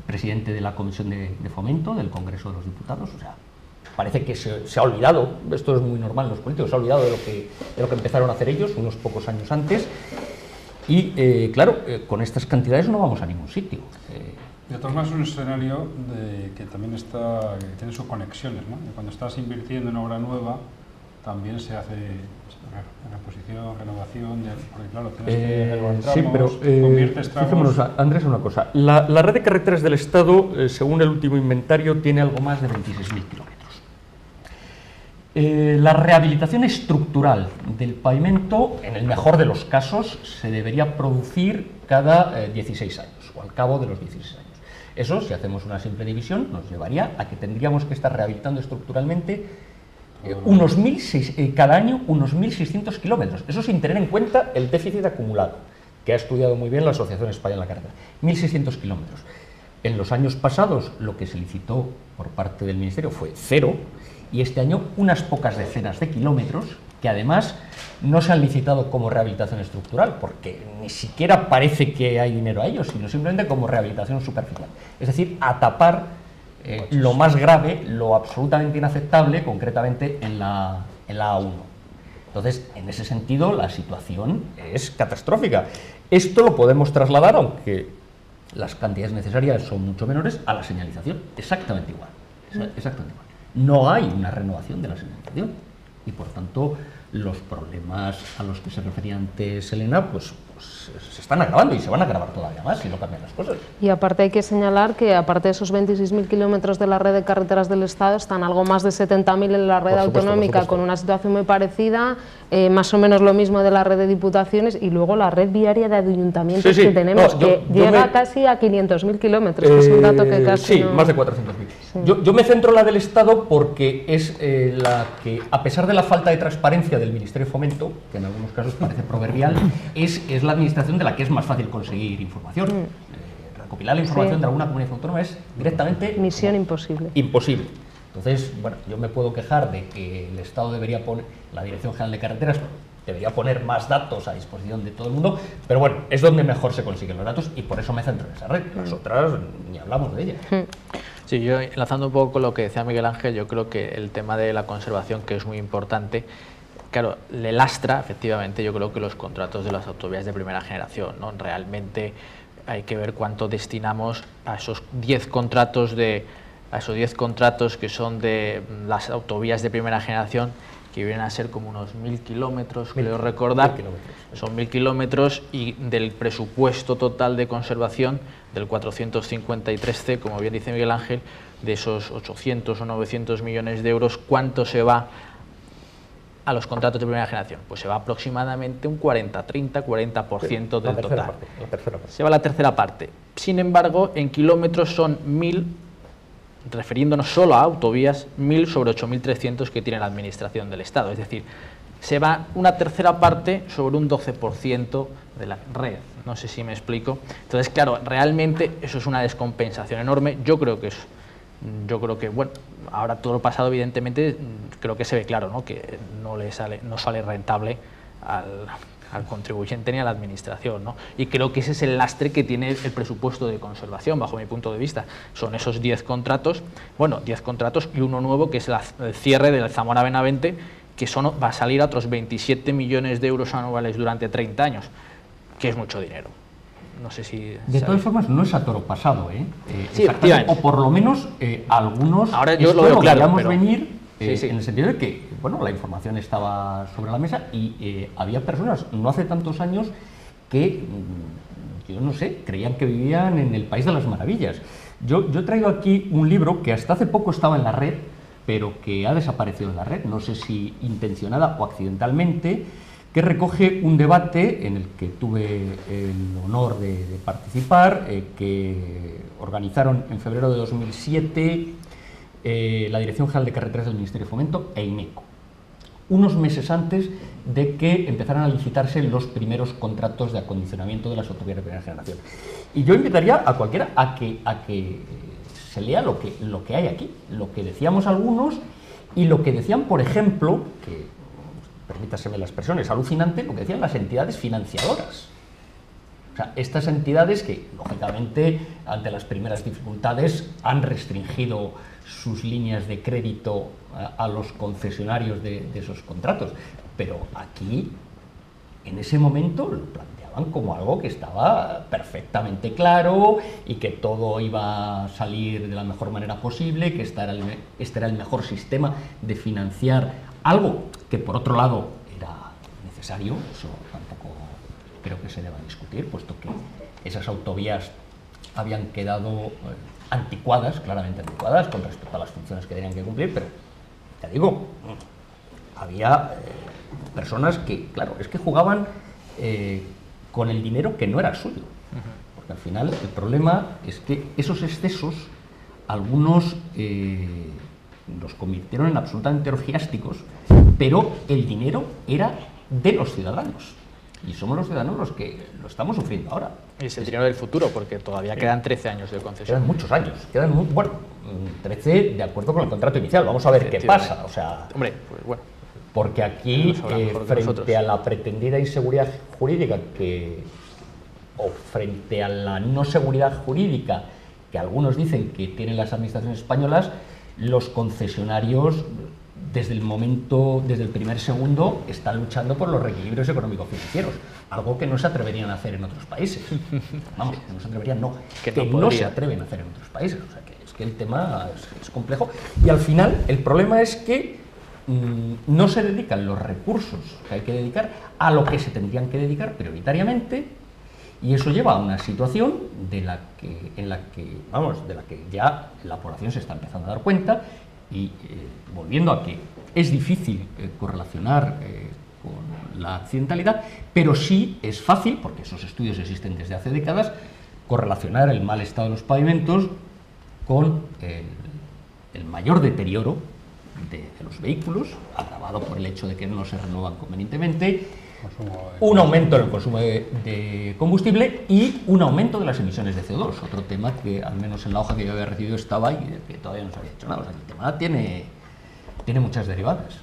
presidente de la Comisión de, Fomento del Congreso de los Diputados. O sea, parece que se, ha olvidado, esto es muy normal en los políticos, se ha olvidado de lo que, de lo que empezaron a hacer ellos unos pocos años antes. Y eh, claro, eh, con estas cantidades no vamos a ningún sitio. Eh, de todas maneras, es un escenario que también está, tiene sus conexiones. ¿no? Cuando estás invirtiendo en obra nueva, también se hace reposición, renovación, porque claro, tienes que eh, sí, pero, eh, fijémonos, Andrés, una cosa. La, la, red de carreteras del Estado, eh, según el último inventario, tiene algo más de 26.000 kilómetros. la rehabilitación estructural del pavimento, en el mejor de los casos, se debería producir cada 16 años, o al cabo de los 16 años. Eso, si hacemos una simple división, nos llevaría a que tendríamos que estar rehabilitando estructuralmente eh, unos eh, cada año unos 1.600 kilómetros. Eso sin tener en cuenta el déficit acumulado, que ha estudiado muy bien la Asociación Española de la Carretera. 1.600 kilómetros. En los años pasados lo que se licitó por parte del Ministerio fue cero y este año unas pocas decenas de kilómetros que además no se han licitado como rehabilitación estructural, porque ni siquiera parece que hay dinero a ellos, sino simplemente como rehabilitación superficial. Es decir, a tapar eh, lo más grave, lo absolutamente inaceptable, concretamente en la, en la A1. Entonces, en ese sentido, la situación es catastrófica. Esto lo podemos trasladar, aunque las cantidades necesarias son mucho menores, a la señalización. Exactamente igual. Exactamente igual. No hay una renovación de la señalización. Y por tanto, los problemas a los que se refería antes Elena, pues, pues, se están agravando y se van a agravar todavía más si no cambian las cosas. Y aparte hay que señalar que aparte de esos 26.000 kilómetros de la red de carreteras del Estado, están algo más de 70.000 en la red autonómica con una situación muy parecida, eh, más o menos lo mismo de la red de diputaciones y luego la red viaria de ayuntamientos que tenemos, que llega casi a 500.000 kilómetros, que es un dato que eh, casi Sí, más de 400.000. Yo, yo, me centro en la del Estado porque es eh, la que, a pesar de la falta de transparencia del Ministerio de Fomento, que en algunos casos parece proverbial, es, es la administración de la que es más fácil conseguir información. Mm. Eh, recopilar la información de alguna comunidad autónoma es directamente... Misión imposible. Imposible. Entonces, bueno, yo me puedo quejar de que el Estado debería poner, la Dirección General de Carreteras debería poner más datos a disposición de todo el mundo, pero bueno, es donde mejor se consiguen los datos y por eso me centro en esa red. Las mm. otras ni hablamos de ellas. Mm. Sí, yo enlazando un poco con lo que decía Miguel Ángel, yo creo que el tema de la conservación, que es muy importante, claro, le lastra, efectivamente, yo creo que los contratos de las autovías de primera generación, ¿no? Realmente hay que ver cuánto destinamos a esos 10 contratos de a esos 10 contratos que son de las autovías de primera generación que vienen a ser como unos mil kilómetros, creo recordar, son mil kilómetros y del presupuesto total de conservación del 453C, como bien dice Miguel Ángel, de esos 800 o 900 millones de euros, ¿cuánto se va a los contratos de primera generación? Pues se va aproximadamente un 40, 30, 40% del total. Se va la tercera parte. Sin embargo, en kilómetros son 1.000, refiriéndonos solo a autovías, 1.000 sobre 8.300 que tiene la Administración del Estado. Es decir, se va una tercera parte sobre un 12% de la red. No sé si me explico. Entonces, claro, realmente eso es una descompensación enorme. Yo creo que es yo creo que, bueno, ahora todo lo pasado, evidentemente, creo que se ve claro, ¿no? que no, le sale, no sale rentable al, contribuyente ni a la administración. ¿no? Y creo que ese es el lastre que tiene el presupuesto de conservación, bajo mi punto de vista. Son esos 10 contratos, bueno, 10 contratos y uno nuevo que es el cierre del Zamora Benavente, que son, va a salir a otros 27 millones de euros anuales durante 30 años, que es mucho dinero. No sé si... De sabéis. todas formas, no es a toro pasado, ¿eh? Eh, Sí. O por lo menos eh, algunos Ahora yo lo veo claro, veíamos pero- venir eh, Sí, sí. en el sentido de que, bueno, la información estaba sobre la mesa y había personas, no hace tantos años, que, mm, yo no sé, creían que vivían en el país de las maravillas. Yo, yo he traído aquí un libro que hasta hace poco estaba en la red, pero que ha desaparecido en la red, no sé si intencionada o accidentalmente, que recoge un debate en el que tuve el honor de, participar, eh, que organizaron en febrero de 2007 eh, la Dirección General de Carreteras del Ministerio de Fomento e INECO unos meses antes de que empezaran a licitarse los primeros contratos de acondicionamiento de las autovías de primera generación. Y yo invitaría a cualquiera a que, a que se lea lo que, lo que hay aquí, lo que decíamos algunos y lo que decían, por ejemplo, que permítaseme la expresión, es alucinante, lo que decían las entidades financiadoras. O sea, estas entidades que, lógicamente, ante las primeras dificultades han restringido sus líneas de crédito a, los concesionarios de, esos contratos. Pero aquí, en ese momento, lo planteaban como algo que estaba perfectamente claro y que todo iba a salir de la mejor manera posible, que este era el, este era el mejor sistema de financiar algo que, por otro lado, era necesario, eso tampoco creo que se deba discutir, puesto que esas autovías habían quedado eh, anticuadas, claramente anticuadas, con respecto a las funciones que tenían que cumplir, pero ya digo, había eh, personas que, claro, es que jugaban eh, con el dinero que no era suyo. Porque al final el problema es que esos excesos, algunos eh, los convirtieron en absolutamente orgiásticos, pero el dinero era de los ciudadanos. Y somos los ciudadanos los que lo estamos sufriendo ahora. Y es el dinero del futuro, porque todavía quedan 13 años de concesión. Quedan muchos años, quedan bueno, mm, 13 de acuerdo con el contrato inicial. Vamos a ver qué pasa. O sea, Hombre, pues bueno, porque aquí, eh, frente a la pretendida inseguridad jurídica que, o frente a la no seguridad jurídica que algunos dicen que tienen las administraciones españolas, los concesionarios desde el momento, desde el primer segundo, están luchando por los reequilibrios económico-financieros, algo que no se atreverían a hacer en otros países. Vamos, que no se atreverían, no, Que que, no no, se atreven a hacer en otros países. O sea, que es que el tema es, es complejo. Y al final, el problema es que mm, no se dedican los recursos que hay que dedicar a lo que se tendrían que dedicar prioritariamente y eso lleva a una situación de la en la que, vamos, de la que ya la población se está empezando a dar cuenta y eh, volviendo a que es difícil eh, correlacionar eh, con la accidentalidad, pero sí es fácil, porque esos estudios existen desde hace décadas, correlacionar el mal estado de los pavimentos con el, mayor deterioro de, de los vehículos, agravado por el hecho de que no se renuevan convenientemente, un aumento en el consumo de, de combustible y un aumento de las emisiones de CO2, otro tema que al menos en la hoja que yo había recibido estaba y del que todavía no se había hecho nada. O sea, el tema tiene, tiene muchas derivadas.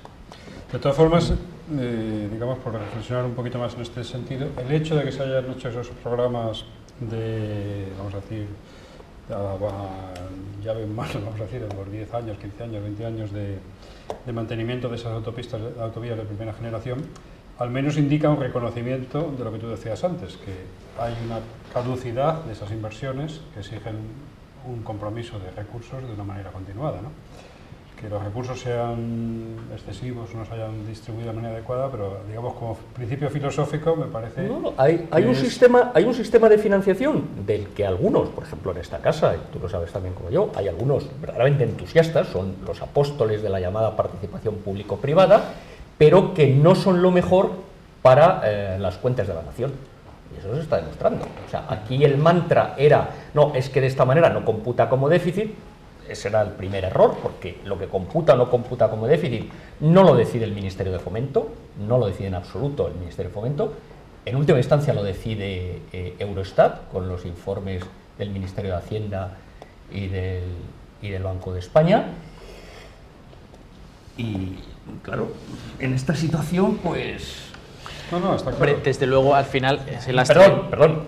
De todas formas, eh, digamos, por reflexionar un poquito más en este sentido, el hecho de que se hayan hecho esos programas de, vamos a decir, llave en mano, vamos a decir, por 10 años, 15 años, 20 años de, de mantenimiento de esas autopistas, autovías de primera generación, al menos indica un reconocimiento de lo que tú decías antes, que hay una caducidad de esas inversiones que exigen un compromiso de recursos de una manera continuada, ¿no? que los recursos sean excesivos, no se hayan distribuido de manera adecuada, pero digamos como principio filosófico me parece... No, no, hay, un es- sistema, hay un sistema de financiación del que algunos, por ejemplo en esta casa, y tú lo sabes también como yo, hay algunos verdaderamente entusiastas, son los apóstoles de la llamada participación público-privada, pero que no son lo mejor para eh, las cuentas de la nación. Y eso se está demostrando. O sea, aquí el mantra era, no, es que de esta manera no computa como déficit, ese era el primer error, porque lo que computa o no computa como déficit no lo decide el Ministerio de Fomento, no lo decide en absoluto el Ministerio de Fomento, en última instancia lo decide eh, Eurostat con los informes del Ministerio de Hacienda y del, y del Banco de España. Y claro, en esta situación, pues No, no, está Hombre, claro. desde luego al final es el Perdón, perdón.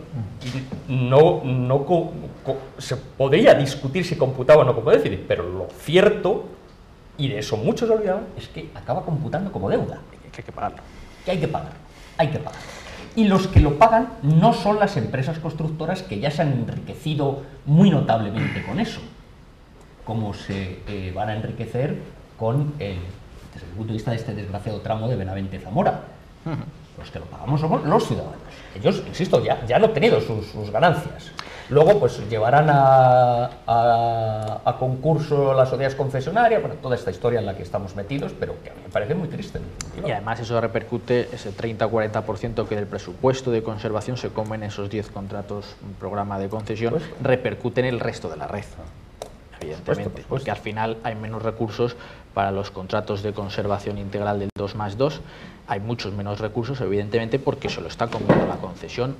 No, no co- co- se podría discutir si computaba o no como déficit, pero lo cierto, y de eso muchos olvidaban, es que acaba computando como deuda, que hay que pagarlo. que hay que pagar, hay que pagar. Y los que lo pagan no son las empresas constructoras que ya se han enriquecido muy notablemente con eso, como se eh, van a enriquecer con el, desde el punto de vista de este desgraciado tramo de Benavente Zamora. Los que lo pagamos somos los ciudadanos. Ellos, insisto, ya, ya han obtenido sus, sus ganancias. Luego, pues llevarán a, a- a concurso las sociedades confesionarias, bueno, toda esta historia en la que estamos metidos, pero que a mí me parece muy triste. Y además eso repercute ese 30 o 40% que del presupuesto de conservación se come en esos 10 contratos, un programa de concesión, Pues- repercute en el resto de la red. Evidentemente, porque al final hay menos recursos para los contratos de conservación integral del 2 más 2, hay muchos menos recursos, evidentemente, porque se lo está comiendo la concesión,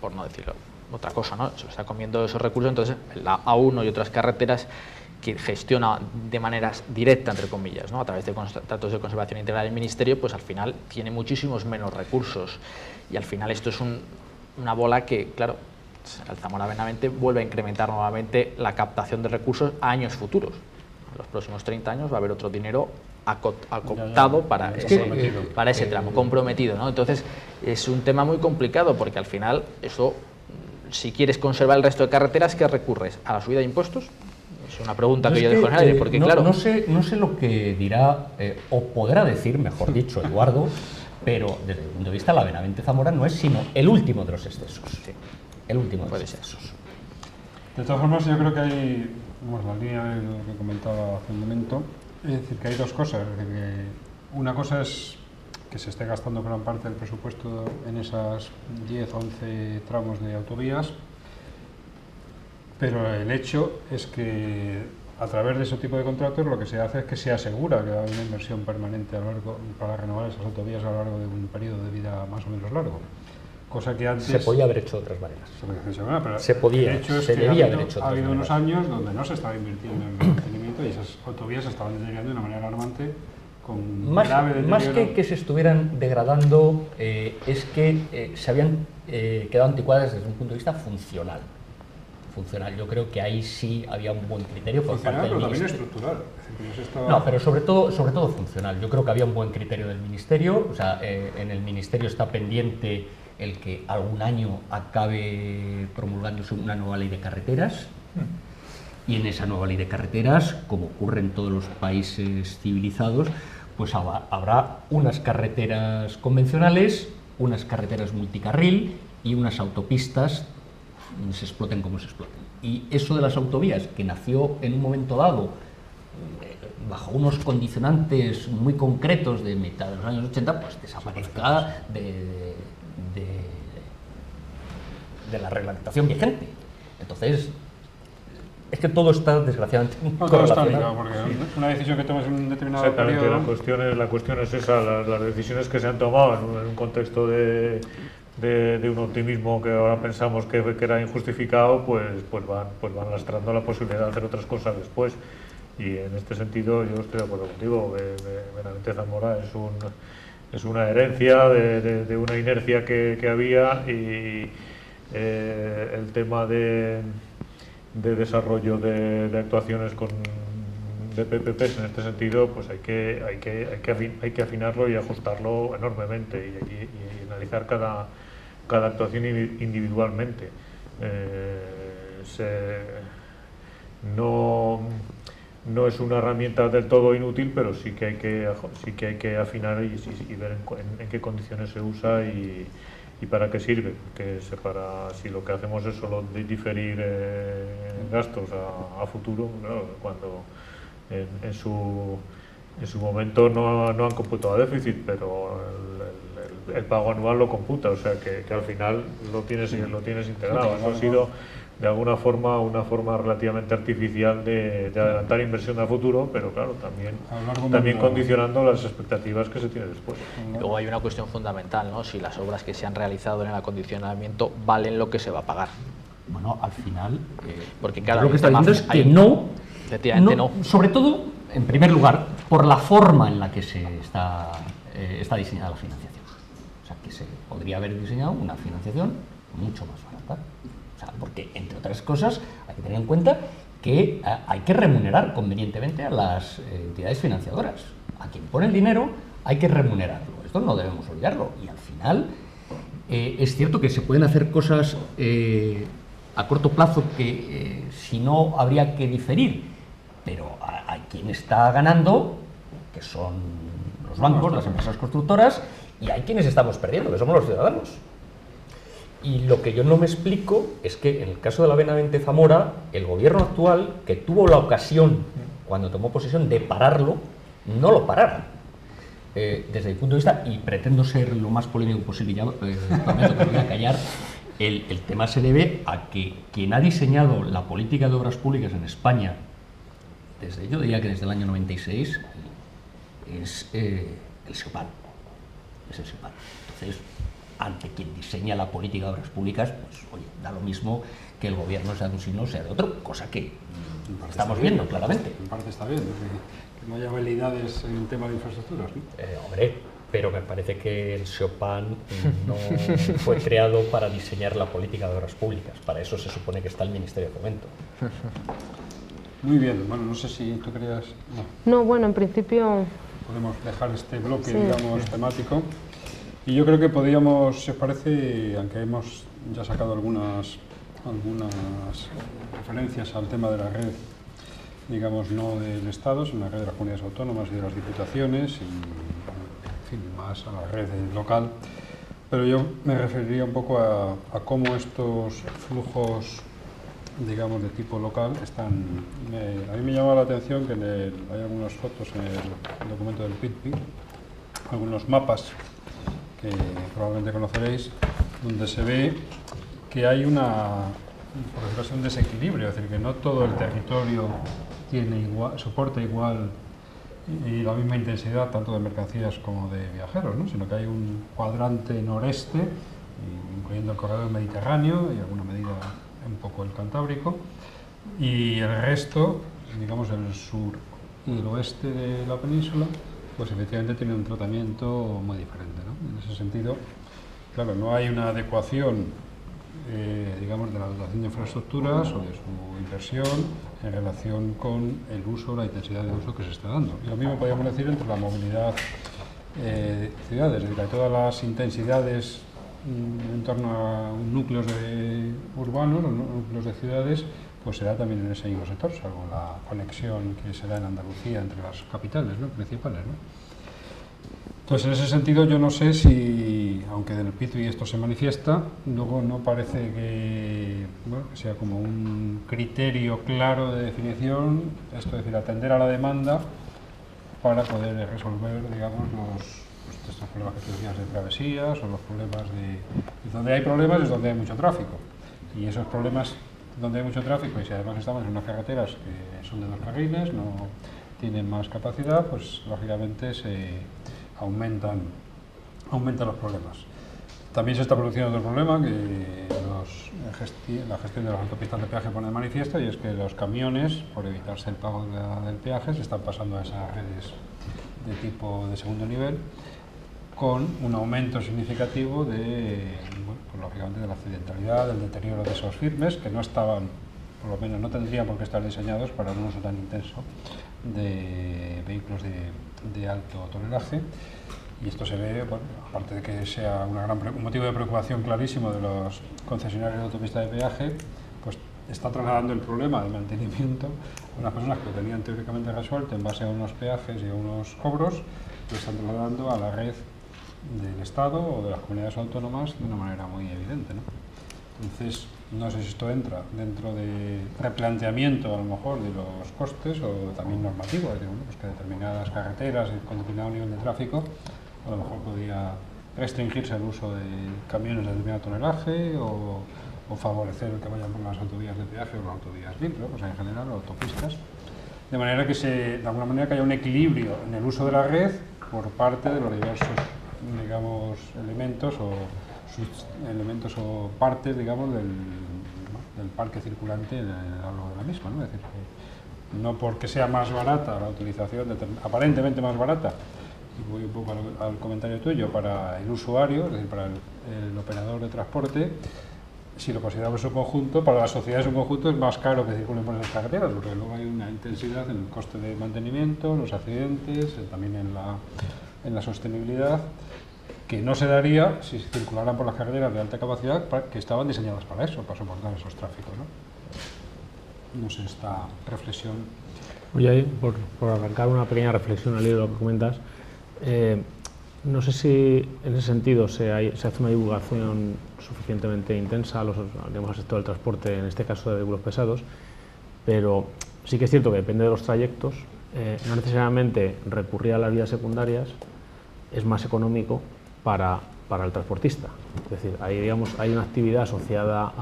por no decirlo otra cosa, ¿no? Se lo está comiendo esos recursos, entonces la A1 y otras carreteras que gestiona de manera directa, entre comillas, ¿no? a través de contratos de conservación integral del Ministerio, pues al final tiene muchísimos menos recursos. Y al final esto es un- una bola que, claro, el Zamora Benavente vuelve a incrementar nuevamente la captación de recursos a años futuros. En los próximos 30 años va a haber otro dinero acoptado para Es ese, para ese tramo, comprometido. ¿no? Entonces, es un tema muy complicado porque al final eso, si quieres conservar el resto de carreteras, ¿qué recurres? ¿A la subida de impuestos? Es una pregunta que yo dejo en el aire, eh, porque no, claro, no sé, no sé lo que dirá, eh, o podrá decir, mejor dicho, Eduardo, pero desde el punto de vista, la Benavente Zamora no es sino el último de los excesos. El último de Puede los ser. excesos. De todas formas, yo creo que hay, bueno, la línea de lo que comentaba hace un momento, es decir, que hay dos cosas. Es decir, que una cosa es que se esté gastando gran parte del presupuesto en esas 10, 11 tramos de autovías, pero el hecho es que a través de ese tipo de contratos lo que se hace es que se asegura que va a haber una inversión permanente a lo largo, para renovar esas autovías a lo largo de un periodo de vida más o menos largo. Cosa que antes... Se podía haber hecho de otras maneras. Se podía el hecho es se que debía ha haber hecho de ha habido unos maneras. años donde no se estaba invirtiendo en mantenimiento y esas autovías se estaban deteriorando de una manera alarmante con Más, grave más que que se estuvieran degradando, eh, es que eh, se habían eh, quedado anticuadas desde un punto de vista funcional. Funcional. Yo creo que ahí sí había un buen criterio por funcional, parte del pero también Ministerio. estructural. Es decir, que no se estaba- No, pero sobre todo, sobre todo funcional. Yo creo que había un buen criterio del Ministerio. O sea, eh, en el Ministerio está pendiente el que algún año acabe promulgándose una nueva ley de carreteras. Y en esa nueva ley de carreteras, como ocurre en todos los países civilizados, pues habrá, unas carreteras convencionales, unas carreteras multicarril y unas autopistas mm, se exploten como se exploten. Y eso de las autovías, que nació en un momento dado eh, bajo unos condicionantes muy concretos de mitad de los años 80, pues desaparezca de, de- de la reglamentación vigente. Entonces, es que todo está desgraciadamente No, todo está ligado, porque una decisión que tomas en un determinado Exactamente, periodo... la cuestión es, la cuestión es esa, las, las decisiones que se han tomado en un, en un contexto de, de, de un optimismo que ahora pensamos que, que era injustificado, pues, pues, van, pues van lastrando la posibilidad de hacer otras cosas después. Y en este sentido yo estoy de acuerdo contigo, Be- Be- Benavente Zamora es, un, es una herencia de, una inercia que, había y eh, el tema de, de desarrollo de, actuaciones con de PPPs en este sentido, pues hay que, hay que, hay que, hay que afinarlo y ajustarlo enormemente y, analizar cada, cada actuación indi- individualmente. Eh, no, no es una herramienta del todo inútil, pero sí que hay que, sí que, hay que afinar y, y- y ver en, en- qué condiciones se usa y, y para qué sirve. Que se para, si lo que hacemos es solo di- diferir eh, gastos a, a futuro, claro, cuando en, en su, en su momento no, no han computado déficit, pero el, el- el pago anual lo computa, o sea que, que al final lo tienes, lo tienes integrado. Eso ha sido de alguna forma una forma relativamente artificial de, de adelantar inversión a futuro, pero claro, también, también condicionando las expectativas que se tiene después. luego hay una cuestión fundamental, ¿no? Si las obras que se han realizado en el acondicionamiento valen lo que se va a pagar. Bueno, al final, eh, Porque, claro, lo que está diciendo es que hay- no, Efectivamente, no. Sobre todo, en primer lugar, por la forma en la que se está, eh, está diseñada la financiación. O sea, que se podría haber diseñado una financiación mucho más barata. O sea, porque, entre otras cosas, hay que tener en cuenta que eh, hay que remunerar convenientemente a las eh, entidades financiadoras. A quien pone el dinero hay que remunerarlo. Esto no debemos olvidarlo. Y al final, Eh, es cierto que se pueden hacer cosas a corto plazo que si no habría que diferir, pero hay quien está ganando, que son los bancos, las empresas constructoras, y hay quienes estamos perdiendo, que somos los ciudadanos. Y lo que yo no me explico es que en el caso de la Benavente Zamora, el gobierno actual, que tuvo la ocasión, cuando tomó posesión, de pararlo, no lo parara. Eh, desde mi punto de vista, y pretendo ser lo más polémico posible, ya eh, voy a callar, el, tema se debe a que quien ha diseñado la política de obras públicas en España, desde yo diría que desde el año 96, es eh, el SEPAN. Es el SEPAN. Entonces, ante quien diseña la política de obras públicas, pues oye, da lo mismo que el gobierno sea de un signo o sea de otro, cosa que estamos viendo bien, claramente. En parte está bien, que, no haya habilidades en el tema de infraestructuras. ¿no? Eh, hombre, pero me parece que el SEOPAN no fue creado para diseñar la política de obras públicas, para eso se supone que está el Ministerio de Fomento. Muy bien, bueno, no sé si tú querías... No, no bueno, en principio... Podemos dejar este bloque, sí. digamos, temático. Y yo creo que podríamos, si os parece, aunque hemos ya sacado algunas, algunas referencias al tema de la red, digamos, no del Estado, sino la red de las comunidades autónomas y de las diputaciones, y más a la red local, pero yo me referiría un poco a, cómo estos flujos digamos, de tipo local, están... A mí me llama la atención que hay algunas fotos en el documento del PITPI, algunos mapas probablemente conoceréis, donde se ve que hay una, por decirlo así, un desequilibrio, es decir, que no todo el territorio tiene igual, soporta igual y la misma intensidad tanto de mercancías como de viajeros, ¿no? sino que hay un cuadrante noreste, incluyendo el corredor mediterráneo y alguna medida un poco el Cantábrico, y el resto, digamos el sur y el oeste de la península, pues efectivamente tiene un tratamiento muy diferente. ¿no? En ese sentido, claro, no hay una adecuación, eh, digamos, de la dotación de infraestructuras o de su inversión en relación con el uso, la intensidad de uso que se está dando. Y lo mismo podríamos decir entre la movilidad eh, ciudades, es decir, todas las intensidades en torno a núcleos de urbanos, núcleos de ciudades, pues será también en ese mismo sector, salvo la conexión que se da en Andalucía entre las capitales ¿no? principales. ¿no? Entonces, en ese sentido, yo no sé si, aunque del PITUI esto se manifiesta, luego no parece que, sea como un criterio claro de definición, esto es decir, atender a la demanda para poder resolver, digamos, los, estos problemas que tú decías de travesías o los problemas de... Y donde hay problemas es donde hay mucho tráfico. Y esos problemas donde hay mucho tráfico, y si además estamos en unas carreteras que son de dos carriles, no tienen más capacidad, pues lógicamente se aumentan, aumentan los problemas. También se está produciendo otro problema que gesti la gestión de las autopistas de peaje pone de manifiesto y es que los camiones, por evitarse el pago del peaje, se están pasando a esas redes de tipo de segundo nivel con un aumento significativo de, bueno, pues, lógicamente, de la accidentalidad, del deterioro de esos firmes que no estaban, por lo menos no tendrían por qué estar diseñados para un uso tan intenso de vehículos de, de alto tonelaje. Y esto se ve, bueno, aparte de que sea una gran, un motivo de preocupación clarísimo de los concesionarios de autopista de peaje, pues está trasladando el problema de mantenimiento a unas personas que lo tenían teóricamente resuelto en base a unos peajes y a unos cobros, lo están trasladando a la red del Estado o de las comunidades autónomas de una manera muy evidente. ¿no? Entonces, no sé si esto entra dentro de replanteamiento a lo mejor de los costes o también normativo, bueno, pues que determinadas carreteras con determinado nivel de tráfico a lo mejor podría restringirse el uso de camiones de determinado tonelaje o, o favorecer el que vayan por las autovías de peaje o las autovías libres, pues en general, o autopistas, de manera que se, de alguna manera que haya un equilibrio en el uso de la red por parte de los diversos digamos, elementos o sus elementos o partes, digamos, del, parque circulante a lo de la misma, ¿no? Es decir, que no porque sea más barata la utilización, aparentemente más barata, y voy un poco al, comentario tuyo, para el usuario, es decir, para el, operador de transporte, si lo consideramos su conjunto, para la sociedad en su conjunto es más caro que circulen por esas carreteras, porque luego hay una intensidad en el coste de mantenimiento, los accidentes, también en la, en la sostenibilidad que no se daría si se circularan por las carreteras de alta capacidad que estaban diseñadas para eso, para soportar esos tráficos. ¿no? no sé, esta reflexión. Oye, por, por arrancar una pequeña reflexión al hilo de lo que comentas, eh, no sé si en ese sentido se, se, hace una divulgación suficientemente intensa a los, digamos, al sector del transporte, en este caso de vehículos pesados, pero sí que es cierto que depende de los trayectos, eh, no necesariamente recurrir a las vías secundarias es más económico para, para el transportista. Es decir, hay, digamos, hay una actividad asociada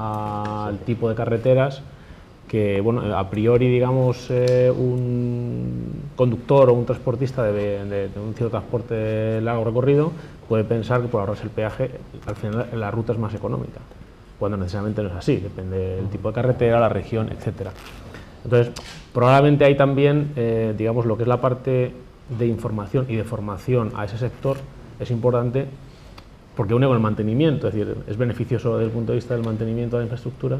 al tipo de carreteras que, bueno, a priori, digamos, eh, un conductor o un transportista de, de, un cierto transporte de largo recorrido puede pensar que por ahorrarse el peaje, al final la ruta es más económica, cuando necesariamente no es así, depende del tipo de carretera, la región, etcétera. Entonces, probablemente hay también, eh, digamos, lo que es la parte de información y de formación a ese sector, es importante porque une con el mantenimiento, es decir, es beneficioso desde el punto de vista del mantenimiento de la infraestructura,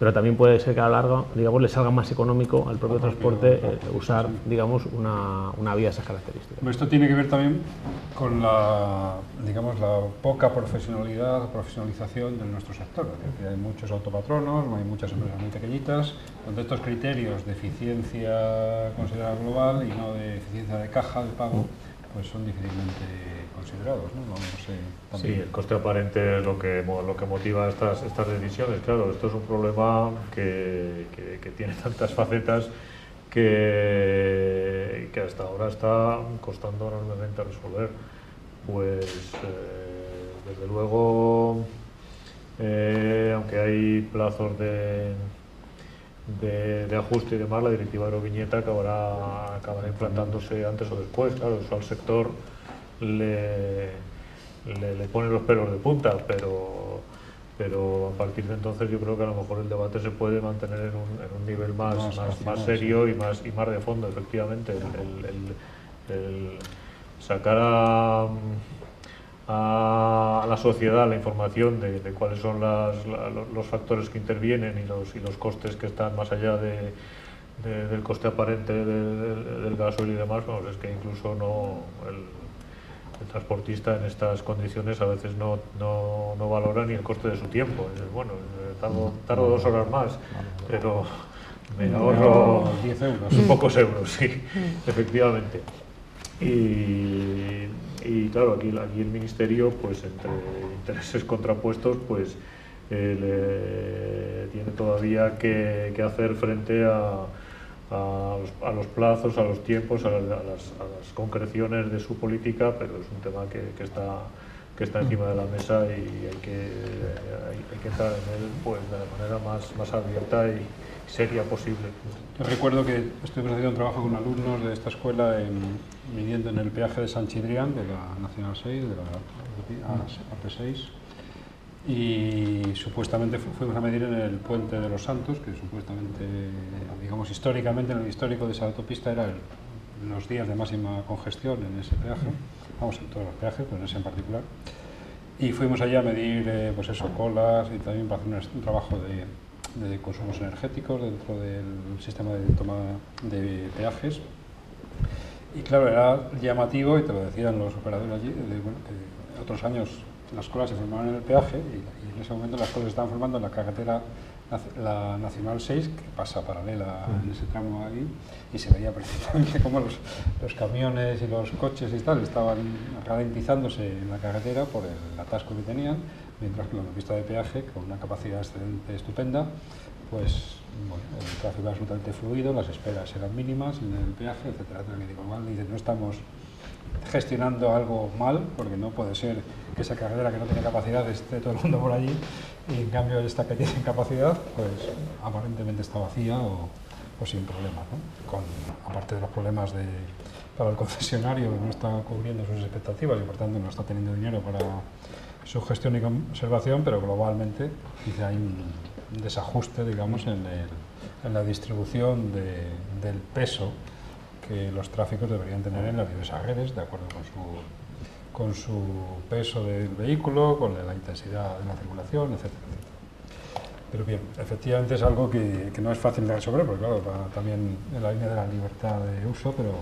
pero también puede ser que a la larga, digamos, le salga más económico al propio transporte eh, usar, digamos, una, una, vía de esas características. Esto tiene que ver también con la, digamos, la poca profesionalidad, profesionalización de nuestro sector. hay muchos autopatronos, hay muchas empresas muy pequeñitas, donde estos criterios de eficiencia considerada global y no de eficiencia de caja de pago, pues son difícilmente considerados. ¿no? sí, el coste aparente es lo que, lo que motiva estas, estas decisiones. Claro, esto es un problema que, que, tiene tantas facetas que, que, hasta ahora está costando enormemente resolver. Pues eh, desde luego, eh, aunque hay plazos de, de, ajuste y demás, la directiva Euroviñeta acabará, acabará implantándose antes o después. Claro, eso al sector le, le, pone los pelos de punta, pero, pero a partir de entonces yo creo que a lo mejor el debate se puede mantener en un, en un nivel más, más, serio y, más, y más de fondo, efectivamente. El, sacar a, a, la sociedad la información de, cuáles son las, los factores que intervienen y los, y los costes que están más allá de, del coste aparente del, del, gasoil y demás, es que incluso no el transportista en estas condiciones a veces no, no, no valora ni el coste de su tiempo. bueno, eh, tardo, tardo dos horas más, pero me ahorro 10 euros. Un pocos euros, sí, efectivamente. Y, y, claro, aquí, aquí el Ministerio, pues entre intereses contrapuestos, pues eh, tiene todavía que, que hacer frente a a los, plazos, a los tiempos, a, las, concreciones de su política, pero es un tema que, que, está, que está encima de la mesa y hay que, hay, que entrar en él pues, de la manera más, más abierta y seria posible. Yo recuerdo que estoy haciendo un trabajo con alumnos de esta escuela en, viviendo en el peaje de San Chidrián, de la Nacional 6, de la AP6, y supuestamente fuimos a medir en el puente de los Santos, que supuestamente, digamos históricamente, en el histórico de esa autopista era los días de máxima congestión en ese peaje, vamos, en todos los peajes, pero en ese en particular. Y fuimos allá a medir, eh, pues eso, colas y también para hacer un, trabajo de, de, consumos energéticos dentro del sistema de toma de peajes. Y claro, era llamativo, y te lo decían los operadores allí, bueno, que otros años las colas se formaron en el peaje y, en ese momento las colas se estaban formando en la carretera la Nacional 6, que pasa paralela en ese tramo ahí, y se veía perfectamente cómo los, los, camiones y los coches y tal estaban ralentizándose en la carretera por el atasco que tenían, mientras que la pista de peaje, con una capacidad excelente estupenda, pues bueno, el tráfico era absolutamente fluido, las esperas eran mínimas en el peaje, etcétera, etcétera. digo, no estamos gestionando algo mal, porque no puede ser que esa carretera que no tiene capacidad esté todo el mundo por allí y en cambio esta que tiene capacidad, pues aparentemente está vacía o, sin problemas. ¿no? Con, aparte de los problemas de, para el concesionario que no está cubriendo sus expectativas y por tanto no está teniendo dinero para su gestión y conservación, pero globalmente quizá hay un desajuste digamos, en, la distribución de, del peso que los tráficos deberían tener en las diversas redes, de acuerdo con su, peso del vehículo, con la intensidad de la circulación, etc. Pero bien, efectivamente es algo que, no es fácil de resolver, porque claro, también en la línea de la libertad de uso, pero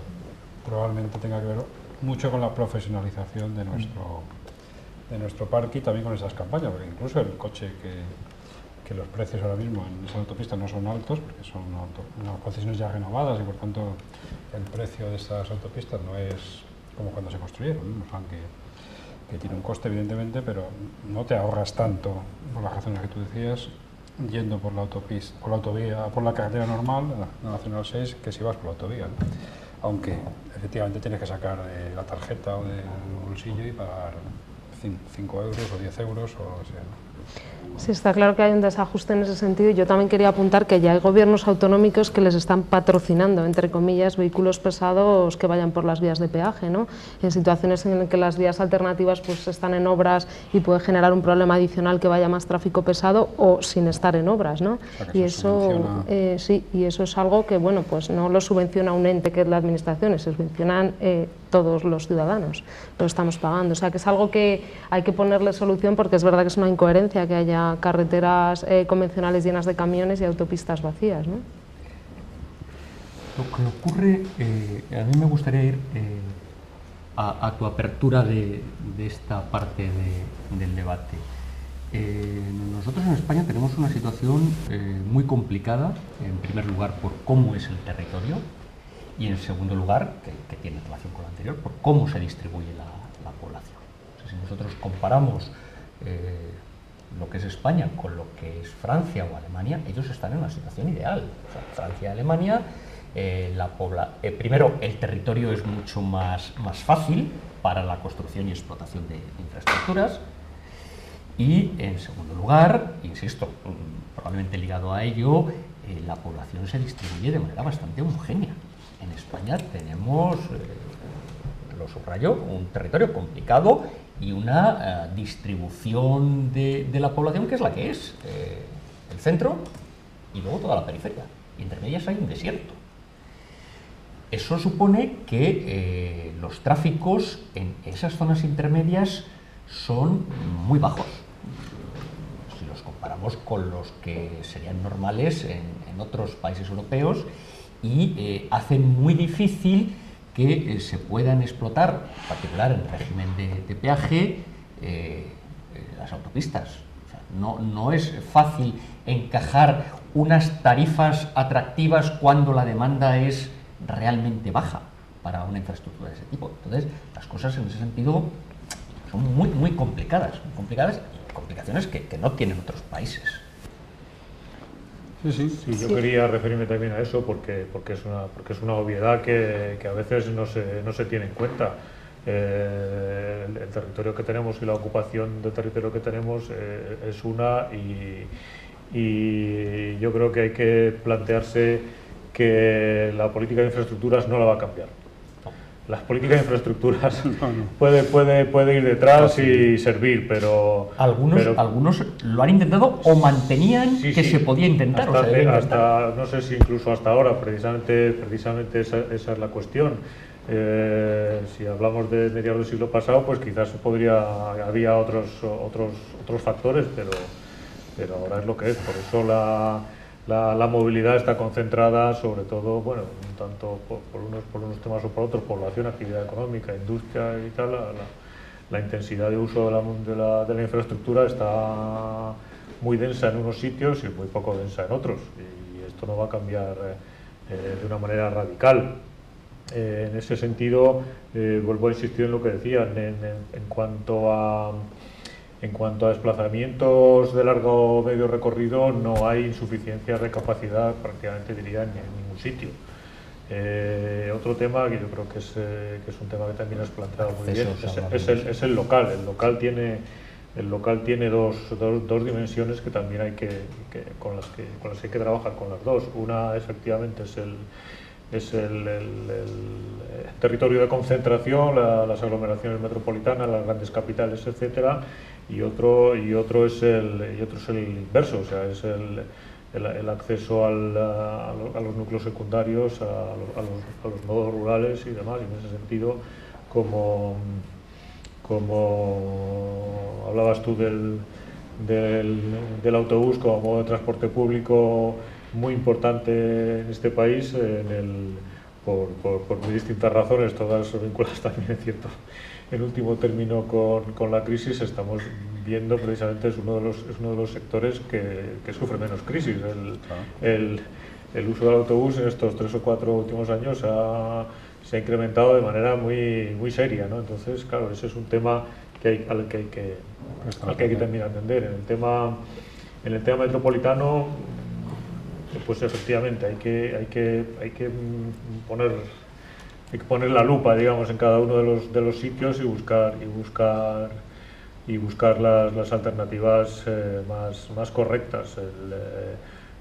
probablemente tenga que ver mucho con la profesionalización de nuestro, de nuestro parque y también con esas campañas, porque incluso el coche que, que los precios ahora mismo en esas autopistas no son altos, porque son unas concesiones ya renovadas y por tanto el precio de estas autopistas no es como cuando se construyeron, aunque que tiene un coste evidentemente, pero no te ahorras tanto por las razones que tú decías yendo por la autopista, por la autovía, por la carretera normal, la Nacional 6, que si vas por la autovía. Aunque efectivamente tienes que sacar de la tarjeta o del bolsillo y pagar 5 euros o 10 euros o sea, Sí, está claro que hay un desajuste en ese sentido. Yo también quería apuntar que ya hay gobiernos autonómicos que les están patrocinando, entre comillas, vehículos pesados que vayan por las vías de peaje, ¿no? En situaciones en las que las vías alternativas pues, están en obras y puede generar un problema adicional que vaya más tráfico pesado o sin estar en obras, ¿no? y eso, eh, sí, y eso es algo que, bueno, pues no lo subvenciona un ente que es la administración, se subvencionan eh, todos los ciudadanos, lo estamos pagando. O sea, que es algo que hay que ponerle solución porque es verdad que es una incoherencia que haya carreteras eh, convencionales llenas de camiones y autopistas vacías. Lo que ocurre, eh, a mí me gustaría ir eh, a, tu apertura de, esta parte del debate. nosotros en España tenemos una situación muy complicada, en primer lugar por cómo es el territorio, y en segundo lugar, que, tiene relación con lo anterior, por cómo se distribuye la, población. si nosotros comparamos lo que es España con lo que es Francia o Alemania, ellos están en una situación ideal. Francia y Alemania, eh, eh, primero, el territorio es mucho más, más fácil para la construcción y explotación de, infraestructuras. Y en segundo lugar, insisto, mm, probablemente ligado a ello, la población se distribuye de manera bastante homogénea en España tenemos, eh, lo subrayo, un territorio complicado y una eh, distribución de, la población que es la que es. Eh, el centro y luego toda la periferia. Y entre ellas hay un desierto. Eso supone que los tráficos en esas zonas intermedias son muy bajos. Si los comparamos con los que serían normales en otros países europeos y eh, hacen muy difícil que eh, se puedan explotar, en particular en régimen de, peaje, eh, las autopistas. no, es fácil encajar unas tarifas atractivas cuando la demanda es realmente baja para una infraestructura de ese tipo. Entonces, las cosas en ese sentido son muy, muy complicadas, complicadas y complicaciones que no tienen otros países. Sí, sí, sí, yo quería referirme también a eso porque, porque, es, una, porque es una obviedad que, que a veces no se, no se tiene en cuenta. Eh, el, territorio que tenemos y la ocupación del territorio que tenemos eh, es una y, y yo creo que hay que plantearse que la política de infraestructuras no la va a cambiar las políticas de infraestructuras Puede, puede, puede ir detrás y servir, pero algunos, algunos lo han intentado o mantenían que se podía intentar. Hasta, no sé si incluso hasta ahora, precisamente, precisamente esa, esa es la cuestión. Eh, si hablamos de mediados del siglo pasado, pues quizás podría, había otros, otros, otros factores, pero, pero ahora es lo que es. Por eso la la, movilidad está concentrada sobre todo, bueno, tanto por, unos, por unos temas o por otros, población, actividad económica, industria y tal, la, intensidad de uso de la, de la, infraestructura está muy densa en unos sitios y muy poco densa en otros. Y esto no va a cambiar eh, de una manera radical. Eh, en ese sentido, eh, vuelvo a insistir en lo que decía, en cuanto a en cuanto a desplazamientos de largo o medio recorrido, no hay insuficiencia de capacidad, prácticamente diría, en, ningún sitio. Eh, otro tema que yo creo que es, eh, que es un tema que también has planteado muy bien es, el, es, el, local. El local tiene, el local tiene dos, dos, dos dimensiones que también hay que, que, con, las que, con las que hay que trabajar con las dos. Una efectivamente es el, es el, territorio de concentración, las aglomeraciones metropolitanas, las grandes capitales, etcétera, y otro y otro es el y otro es el inverso, o sea, es el, el, acceso a, los núcleos secundarios, a, los, a, los, nodos rurales y demás, y en ese sentido, como, como hablabas tú del, del, autobús como modo de transporte público muy importante en este país, por, por, por, muy distintas razones, todas vinculadas también en cierto, en último término con, con, la crisis, estamos viendo precisamente es uno de los, es uno de los sectores que, que sufre menos crisis. El, el, el, uso del autobús en estos tres o cuatro últimos años ha, se ha incrementado de manera muy, muy seria. ¿no? Entonces, claro, ese es un tema que hay, al, que hay que, al que hay que también atender. En el tema, en el tema metropolitano, pues efectivamente hay que, hay que, hay que poner hay que poner la lupa, digamos, en cada uno de los, de los sitios y buscar y buscar y buscar las, las alternativas eh, más, más correctas. Eh,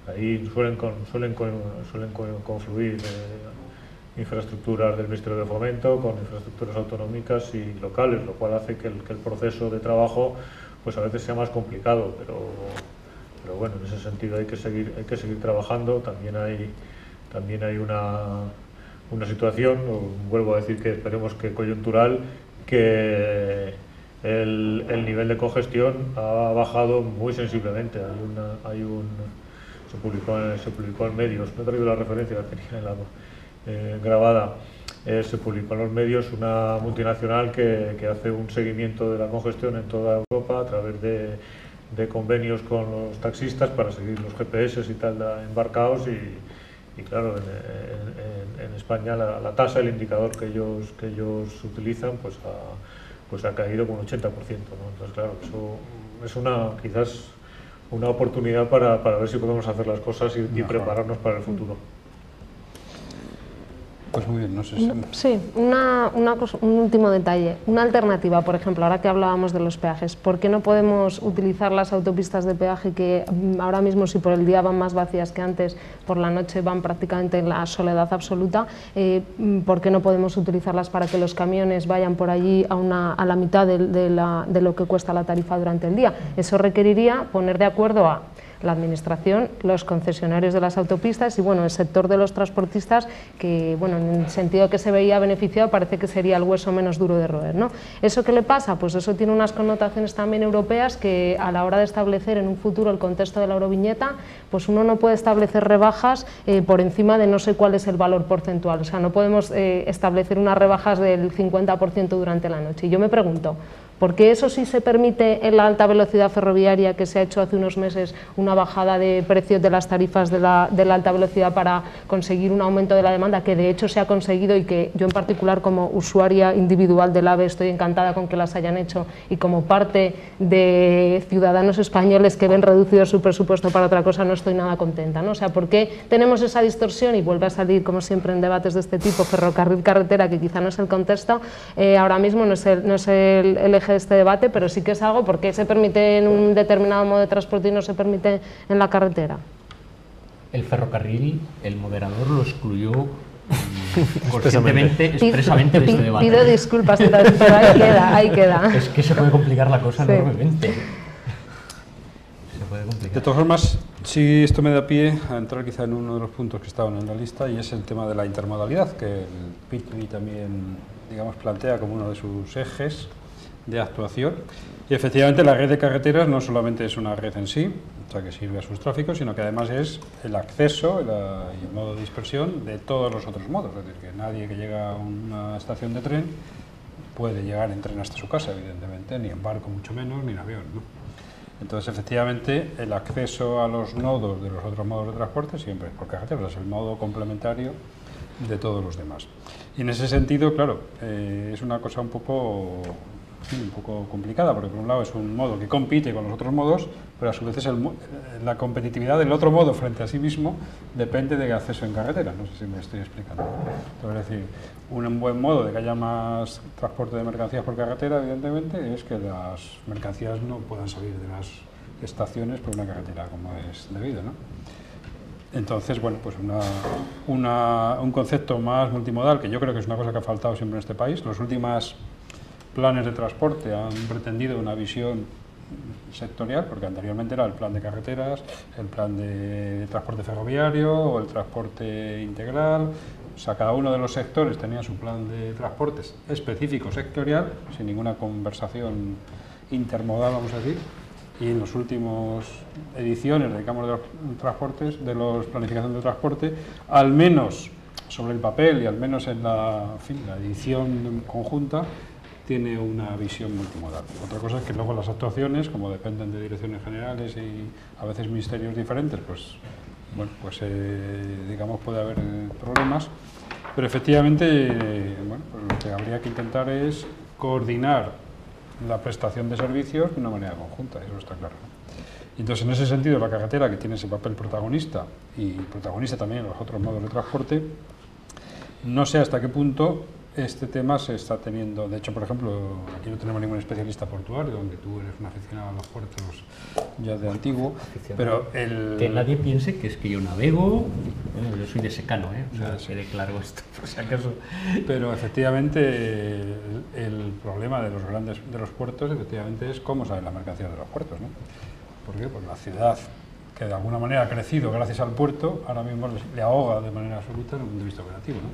ahí suelen, con, suelen, con, suelen confluir eh, infraestructuras del Ministerio de Fomento con infraestructuras autonómicas y locales, lo cual hace que el, que el proceso de trabajo pues a veces sea más complicado, pero, pero bueno, en ese sentido hay que seguir, hay que seguir trabajando. También hay, también hay una, una situación, vuelvo a decir que esperemos que coyuntural, que el, el, nivel de congestión ha bajado muy sensiblemente. Hay una, hay un, se, publicó, se publicó en medios, no he traído la referencia, la tenía en la, eh, grabada. Eh, se publicó en los medios una multinacional que, que, hace un seguimiento de la congestión en toda Europa a través de, de convenios con los taxistas para seguir los GPS y tal embarcados y, y claro, en, en, en España la, la, tasa, el indicador que ellos, que ellos utilizan, pues ha, pues ha caído con un 80%. ¿no? Entonces, claro, eso es una, quizás una oportunidad para, para ver si podemos hacer las cosas y, y prepararnos para el futuro. Pues muy bien, no sé si... Sí, una, una cosa, un último detalle. Una alternativa, por ejemplo, ahora que hablábamos de los peajes, ¿por qué no podemos utilizar las autopistas de peaje que mm, ahora mismo, si por el día van más vacías que antes, por la noche van prácticamente en la soledad absoluta? Eh, mm, ¿Por qué no podemos utilizarlas para que los camiones vayan por allí a, una, a la mitad de, de, la, de lo que cuesta la tarifa durante el día? Eso requeriría poner de acuerdo a la Administración, los concesionarios de las autopistas y bueno, el sector de los transportistas que bueno, en el sentido que se veía beneficiado parece que sería el hueso menos duro de roer. ¿no? ¿Eso qué le pasa? Pues eso tiene unas connotaciones también europeas que a la hora de establecer en un futuro el contexto de la euroviñeta, pues uno no puede establecer rebajas eh, por encima de no sé cuál es el valor porcentual, o sea, no podemos eh, establecer unas rebajas del 50% durante la noche. Y yo me pregunto, porque eso sí se permite en la alta velocidad ferroviaria, que se ha hecho hace unos meses una bajada de precios de las tarifas de la, de la, alta velocidad para conseguir un aumento de la demanda, que de hecho se ha conseguido y que yo en particular como usuaria individual del AVE estoy encantada con que las hayan hecho y como parte de ciudadanos españoles que ven reducido su presupuesto para otra cosa no estoy nada contenta. ¿no? O sea, ¿por qué tenemos esa distorsión y vuelve a salir, como siempre, en debates de este tipo, ferrocarril-carretera, que quizá no es el contexto, eh, ahora mismo no es el, no es el, el eje de este debate, pero sí que es algo porque se permite en un determinado modo de transporte y no se permite en la carretera. El ferrocarril, el moderador lo excluyó conscientemente, expresamente de este debate. Pido disculpas, pero ahí queda, ahí queda. Es que se puede complicar la cosa sí. enormemente. Se puede complicar. De todas formas, sí esto me da pie a entrar quizá en uno de los puntos que estaban en la lista y es el tema de la intermodalidad, que el PITMI también digamos, plantea como uno de sus ejes de actuación. Y efectivamente la red de carreteras no solamente es una red en sí, o sea, que sirve a sus tráficos, sino que además es el acceso y el modo de dispersión de todos los otros modos. Es decir, que nadie que llega a una estación de tren puede llegar en tren hasta su casa, evidentemente, ni en barco mucho menos, ni en avión. ¿no? Entonces, efectivamente, el acceso a los nodos de los otros modos de transporte siempre es por carretera, es el modo complementario de todos los demás. Y en ese sentido, claro, eh, es una cosa un poco un poco complicada, porque por un lado es un modo que compite con los otros modos, pero a su vez es el, la competitividad del otro modo frente a sí mismo depende del acceso en carretera. No sé si me estoy explicando. Entonces, es decir, un buen modo de que haya más transporte de mercancías por carretera, evidentemente, es que las mercancías no puedan salir de las estaciones por una carretera como es debido. ¿no? Entonces, bueno, pues una, una, un concepto más multimodal, que yo creo que es una cosa que ha faltado siempre en este país. Las últimas planes de transporte han pretendido una visión sectorial, porque anteriormente era el plan de carreteras, el plan de transporte ferroviario o el transporte integral. O sea, cada uno de los sectores tenía su plan de transportes específico sectorial, sin ninguna conversación intermodal, vamos a decir. Y en las últimas ediciones de de Transportes, de los planificación de transporte, al menos sobre el papel y al menos en la edición conjunta, tiene una visión multimodal. Otra cosa es que luego las actuaciones, como dependen de direcciones generales y a veces ministerios diferentes, pues, bueno, pues eh, digamos puede haber eh, problemas, pero efectivamente bueno, pues lo que habría que intentar es coordinar la prestación de servicios de una manera conjunta, eso está claro. Entonces, en ese sentido, la carretera, que tiene ese papel protagonista y protagonista también en los otros modos de transporte, no sé hasta qué punto este tema se está teniendo. De hecho, por ejemplo, aquí no tenemos ningún especialista portuario, aunque tú eres un aficionado a los puertos ya de antiguo. Pero el... Que nadie piense que es que yo navego, bueno, yo soy de secano, ¿eh? o sea, quede claro esto, por si acaso. Pero efectivamente, el, el, problema de los grandes de los puertos, efectivamente, es cómo sale la mercancía de los puertos. ¿no? ¿Por qué? Pues la ciudad que de alguna manera ha crecido gracias al puerto, ahora mismo le ahoga de manera absoluta desde un punto de vista operativo. ¿no?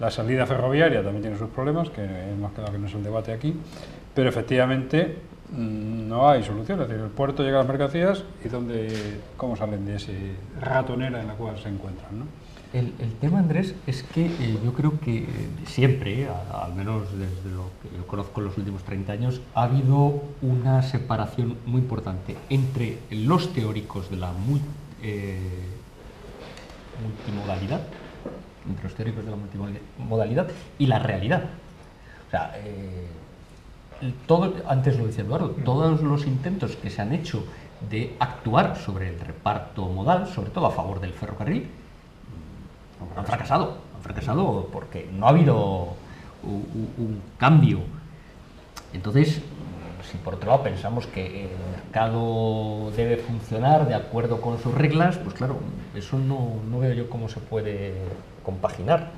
La salida ferroviaria también tiene sus problemas, que hemos quedado que no es el debate aquí, pero efectivamente mm, no hay solución. Es decir, el puerto llega a las mercancías y dónde, cómo salen de esa ratonera en la cual se encuentran. ¿no? El, el, tema, Andrés, es que eh, yo creo que eh, siempre, a, al menos desde lo que yo conozco en los últimos 30 años, ha habido una separación muy importante entre los teóricos de la muy, eh, multimodalidad, entre los teóricos de la multimodalidad y la realidad. O sea, todo, antes lo decía Eduardo, todos los intentos que se han hecho de actuar sobre el reparto modal, sobre todo a favor del ferrocarril, han fracasado, han fracasado porque no ha habido un, cambio. Entonces, si por otro lado pensamos que el mercado debe funcionar de acuerdo con sus reglas, pues claro, eso no, no veo yo cómo se puede compaginar.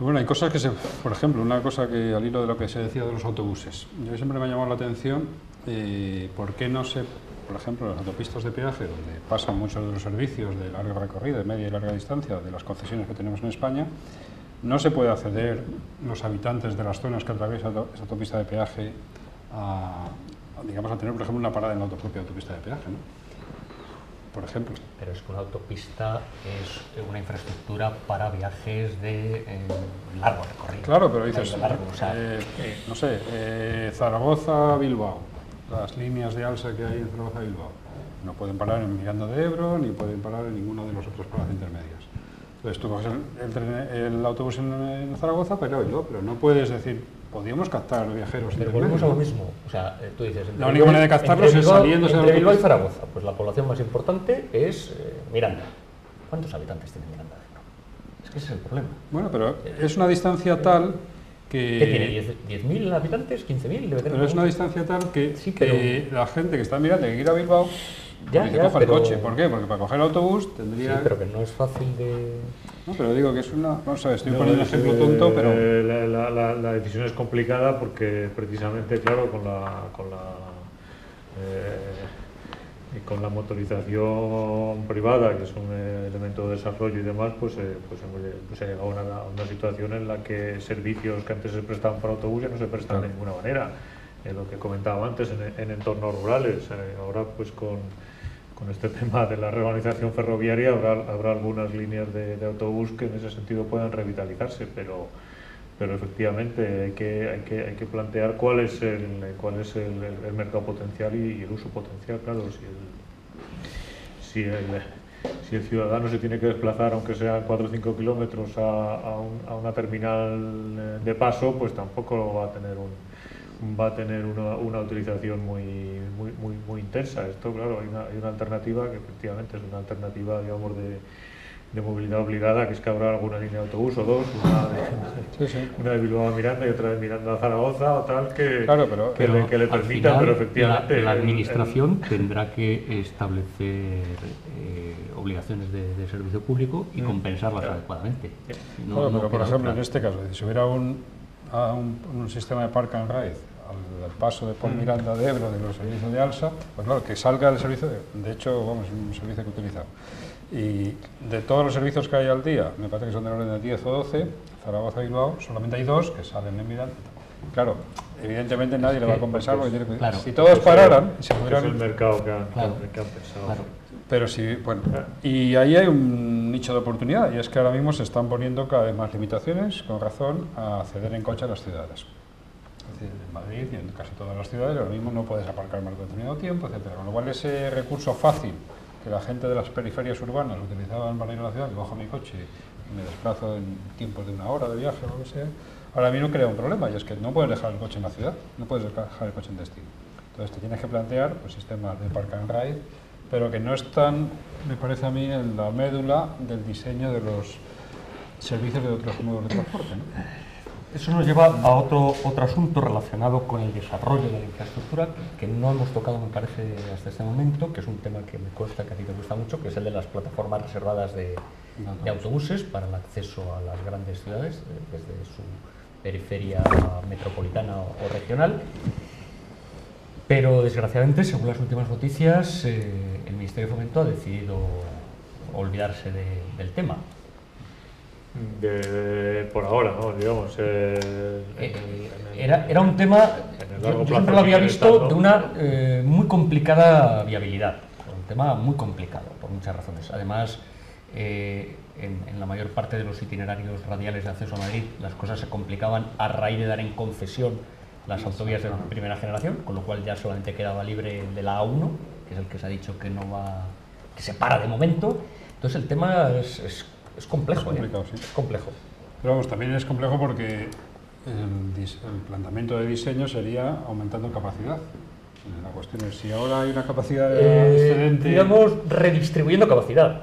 Bueno, hay cosas que se, por ejemplo, una cosa que al hilo de lo que se decía de los autobuses, yo siempre me ha llamado la atención eh, por qué no se por ejemplo, las autopistas de peaje, donde pasan muchos de los servicios de larga recorrida, de media y larga distancia, de las concesiones que tenemos en España, no se puede acceder los habitantes de las zonas que atraviesan esa autopista de peaje a, a, digamos, a tener, por ejemplo, una parada en la propia autopista de peaje, ¿no? por ejemplo. Pero es que una autopista es una infraestructura para viajes de eh, largo recorrido. Claro, pero dices, largo, o sea, eh, no sé, eh, Zaragoza-Bilbao, las líneas de alza que hay en Zaragoza Bilbao. No pueden parar en Miranda de Ebro ni pueden parar en ninguna de las otras paradas intermedias. Entonces tú coges el, el, tren, el autobús en, en, Zaragoza, pero, yo, pero no puedes decir, podríamos captar viajeros. Pero volvemos a lo mismo. O sea, eh, tú dices, la única manera de captarlos es saliéndose entre Bilbao y Zaragoza. Pues la población más importante es eh, Miranda. ¿Cuántos habitantes tiene Miranda de Ebro? Es que ese es el problema. Bueno, pero es una distancia tal que... ¿Qué tiene? ¿10.000 habitantes? ¿15.000? Pero es una distancia tal que, sí, pero... que la gente que está mirando que quiere ir a Bilbao ya, que ya, coja pero... el coche. ¿Por qué? Porque para coger el autobús tendría... Sí, pero que no es fácil de... No, pero digo que es una... A ver, estoy no, poniendo un ejemplo tonto, pero... La, la, la, la, decisión es complicada porque precisamente, claro, con la... Con la eh, y con la motorización privada, que es un elemento de desarrollo y demás, pues, eh, pues, pues se ha llegado a una, a una, situación en la que servicios que antes se prestaban para autobús ya no se prestan claro. de ninguna manera. Eh, lo que comentaba antes, en, en entornos rurales. Eh, ahora, pues con, con, este tema de la reorganización ferroviaria, habrá, habrá algunas líneas de, de, autobús que en ese sentido puedan revitalizarse, pero, pero efectivamente hay que, hay que, hay que plantear cuál es el, cuál es el, el, mercado potencial y, el uso potencial, claro, si el, si el, si el ciudadano se tiene que desplazar, aunque sean 4 o 5 kilómetros, a, a, un, a, una terminal de paso, pues tampoco va a tener un, va a tener una, una utilización muy, muy, muy, muy, intensa. Esto, claro, hay una, hay una alternativa que efectivamente es una alternativa, digamos, de, de movilidad obligada, que es que habrá alguna línea de autobús o dos, una de, sí, sí. Una de Bilbao a Miranda y otra de Miranda a Zaragoza o tal, que, claro, pero, que, pero le, que le permita, final, pero efectivamente... La, la administración el, el, tendrá que establecer eh, obligaciones de, de, servicio público y mm, compensarlas claro. adecuadamente. No, claro, pero por ejemplo, en este caso, si hubiera un, un, un sistema de park and ride al, al paso de por Mm. Miranda de Ebro de los servicios de Alsa, pues claro, que salga el servicio, de, de hecho, vamos, es un servicio que he utilizado. Y de todos los servicios que hay al día, me parece que son del orden de 10 o 12, Zaragoza y Bilbao, solamente hay dos que salen en Miranda. claro, evidentemente nadie le va a compensar porque tiene que... Claro. Si todos pararan, se Es pudieran... el mercado que han, Claro. que han pensado. Claro. Pero sí, bueno, y ahí hay un nicho de oportunidad y es que ahora mismo se están poniendo cada vez más limitaciones, con razón, a acceder en coche a las ciudades. Es decir, en Madrid y en casi todas las ciudades ahora mismo no puedes aparcar más de determinado tiempo, etcétera. Con lo cual ese recurso fácil que la gente de las periferias urbanas utilizaban para ir a la ciudad, que cojo mi coche y me desplazo en tiempos de una hora de viaje o lo que sea, ahora mismo crea un problema y es que no puedes dejar el coche en la ciudad, no puedes dejar el coche en destino. Entonces te tienes que plantear pues, sistemas de park and ride, pero que no están, me parece a mí, en la médula del diseño de los servicios de otros modos de transporte. Eso nos lleva a otro, otro asunto relacionado con el desarrollo de la infraestructura que no hemos tocado, me parece, hasta este momento, que es un tema que me consta que a ti te gusta mucho, que es el de las plataformas reservadas de, de autobuses para el acceso a las grandes ciudades, eh, desde su periferia metropolitana o, o regional. Pero desgraciadamente, según las últimas noticias, eh, el Ministerio de Fomento ha decidido olvidarse de- del tema. De- de- por ahora, ¿no? Digamos. eh, en Eh, en Era, era un tema, yo, yo siempre lo había visto estando. de una eh, muy complicada viabilidad, un tema muy complicado por muchas razones. Además, eh, en, en la mayor parte de los itinerarios radiales de acceso a Madrid las cosas se complicaban a raíz de dar en concesión las autovías de primera generación, con lo cual ya solamente quedaba libre de la A1, que es el que se ha dicho que no va, que se para de momento. Entonces el tema es, es- es complejo. Es ¿eh? complicado, sí. Es complejo. Pero vamos, también es complejo porque el, el planteamiento de diseño sería aumentando capacidad. La cuestión es si ahora hay una capacidad Eh, excedente. digamos, redistribuyendo capacidad.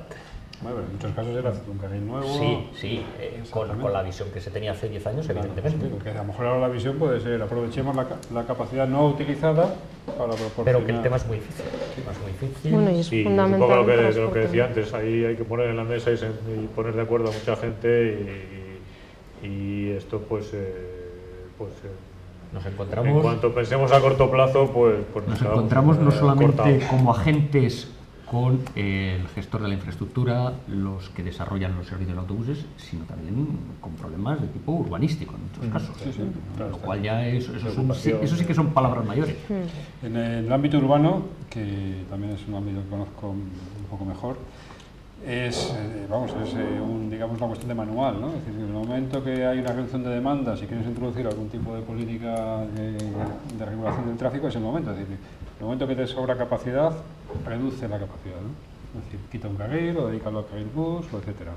Bueno, en muchos casos era un carril nuevo. Sí, sí, eh, con, con la visión que se tenía hace 10 años, Claro, evidentemente. sí, porque a lo mejor ahora la visión puede ser aprovechemos la, la capacidad no utilizada. Pero que el tema es muy difícil. es muy difícil. Bueno, y es Sí, fundamental. un poco lo que, lo que decía antes, ahí hay que poner en la mesa y, se- y poner de acuerdo a mucha gente y, y esto pues, eh, pues eh, Nos en encontramos, cuanto pensemos a corto plazo pues, pues nos quedamos, encontramos no eh, solamente como agentes con el gestor de la infraestructura, los que desarrollan los servicios de autobuses, sino también con problemas de tipo urbanístico en muchos casos. sí, sí, claro, lo cual ya es, eso, es un- sí, eso sí que son palabras mayores. En el ámbito urbano, que también es un ámbito que conozco un poco mejor, es, eh, vamos, es eh, un, digamos, una cuestión de manual, ¿no? Es decir, en el momento que hay una reducción de demanda, si quieres introducir algún tipo de política de, de regulación del tráfico, es el momento. Es decir, el momento que te sobra capacidad, reduce la capacidad, ¿no? Es decir, quita un carril o dedícalo a carril bus, o etcétera.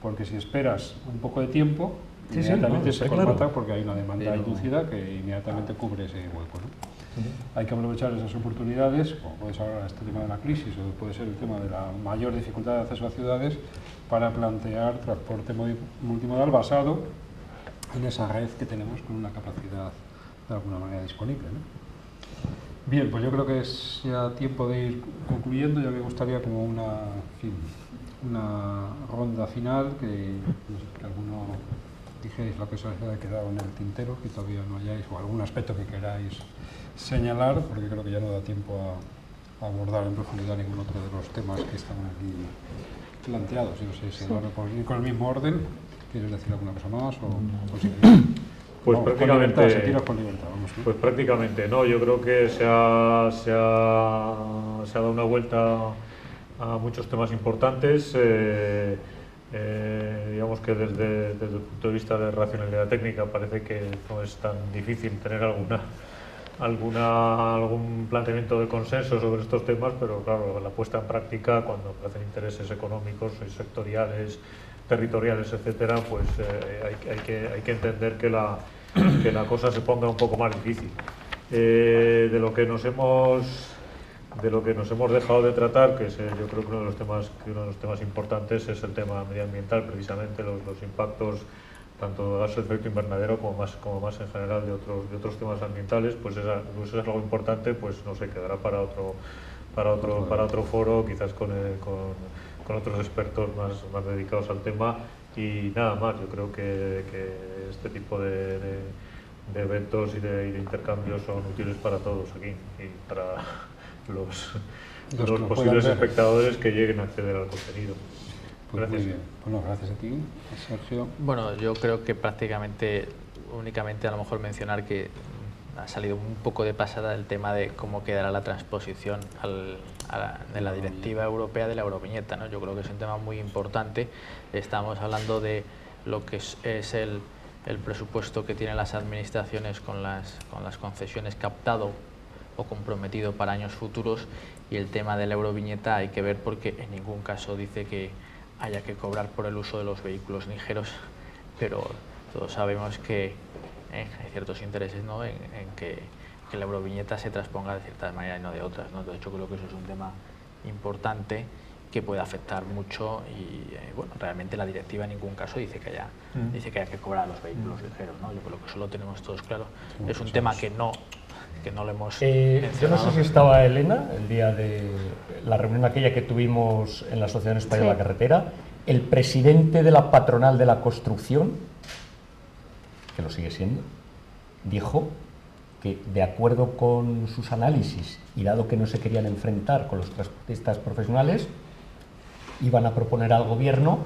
Porque si esperas un poco de tiempo, Sí, sí, inmediatamente no, se colmata claro. porque hay una demanda Pero- inducida que inmediatamente cubre ese hueco, ¿no? Hay que aprovechar esas oportunidades, como puede ser ahora este tema de la crisis o puede ser el tema de la mayor dificultad de acceso a ciudades, para plantear transporte multimodal basado en esa red que tenemos con una capacidad de alguna manera disponible. ¿no? Bien, pues yo creo que es ya tiempo de ir concluyendo. Ya me gustaría como una, en fin, una ronda final que, no sé, que alguno dijerais lo que os haya quedado en el tintero, que todavía no hayáis, o algún aspecto que queráis señalar, porque creo que ya no da tiempo a, a abordar en profundidad ningún otro de los temas que están aquí planteados. Yo no sé si ir con el mismo orden, ¿quieres decir alguna cosa más? O, o si- Pues prácticamente- Con libertad, se tira con libertad, vamos. ¿no? Pues prácticamente, no, yo creo que se ha, se ha, se ha dado una vuelta a muchos temas importantes. eh, eh, digamos que desde, desde el punto de vista de racionalidad técnica parece que no es tan difícil tener alguna, alguna, algún planteamiento de consenso sobre estos temas, pero claro, la puesta en práctica, cuando aparecen intereses económicos y sectoriales, territoriales, etcétera, pues eh, hay, hay que, hay que entender que la, que la cosa se ponga un poco más difícil. Eh, de lo que nos hemos de lo que nos hemos dejado de tratar, que es, eh, yo creo que uno de los temas que uno de los temas importantes es el tema medioambiental, precisamente los, los impactos tanto de gases de efecto invernadero como más como más en general de otros de otros temas ambientales, pues, esa- pues es algo importante, pues no sé, quedará para otro para otro para otro foro, quizás con, eh, con, con otros expertos más, más dedicados al tema y nada más. Yo creo que, que este tipo de, de- de eventos y de, y de intercambios son útiles para todos aquí y para los, posibles espectadores que lleguen a acceder al contenido. Pues Gracias. muy bien. Bueno, gracias a ti, Sergio. Bueno, yo creo que prácticamente únicamente a lo mejor mencionar que ha salido un poco de pasada el tema de cómo quedará la transposición de la directiva europea de la Euroviñeta. ¿no? Yo creo que es un tema muy importante. Estamos hablando de lo que es, el, presupuesto que tienen las administraciones con las, con las concesiones captado o comprometido para años futuros y el tema de la Euroviñeta hay que ver porque en ningún caso dice que haya que cobrar por el uso de los vehículos ligeros, pero todos sabemos que hay ciertos intereses ¿no? en, que, la euroviñeta se transponga de cierta manera y no de otras. ¿no? De hecho, creo que eso es un tema importante que puede afectar mucho y eh, bueno, realmente la directiva en ningún caso dice que haya, mm. dice que, haya que cobrar los vehículos mm. ligeros. ¿no? Yo creo que eso lo tenemos todos claro. es un tema que no, que no lo hemos eh, Yo no sé si estaba Elena el día de la reunión aquella que tuvimos en la Asociación Española de la Carretera. El presidente de la patronal de la construcción que lo sigue siendo, dijo que de acuerdo con sus análisis y dado que no se querían enfrentar con los transportistas profesionales, iban a proponer al gobierno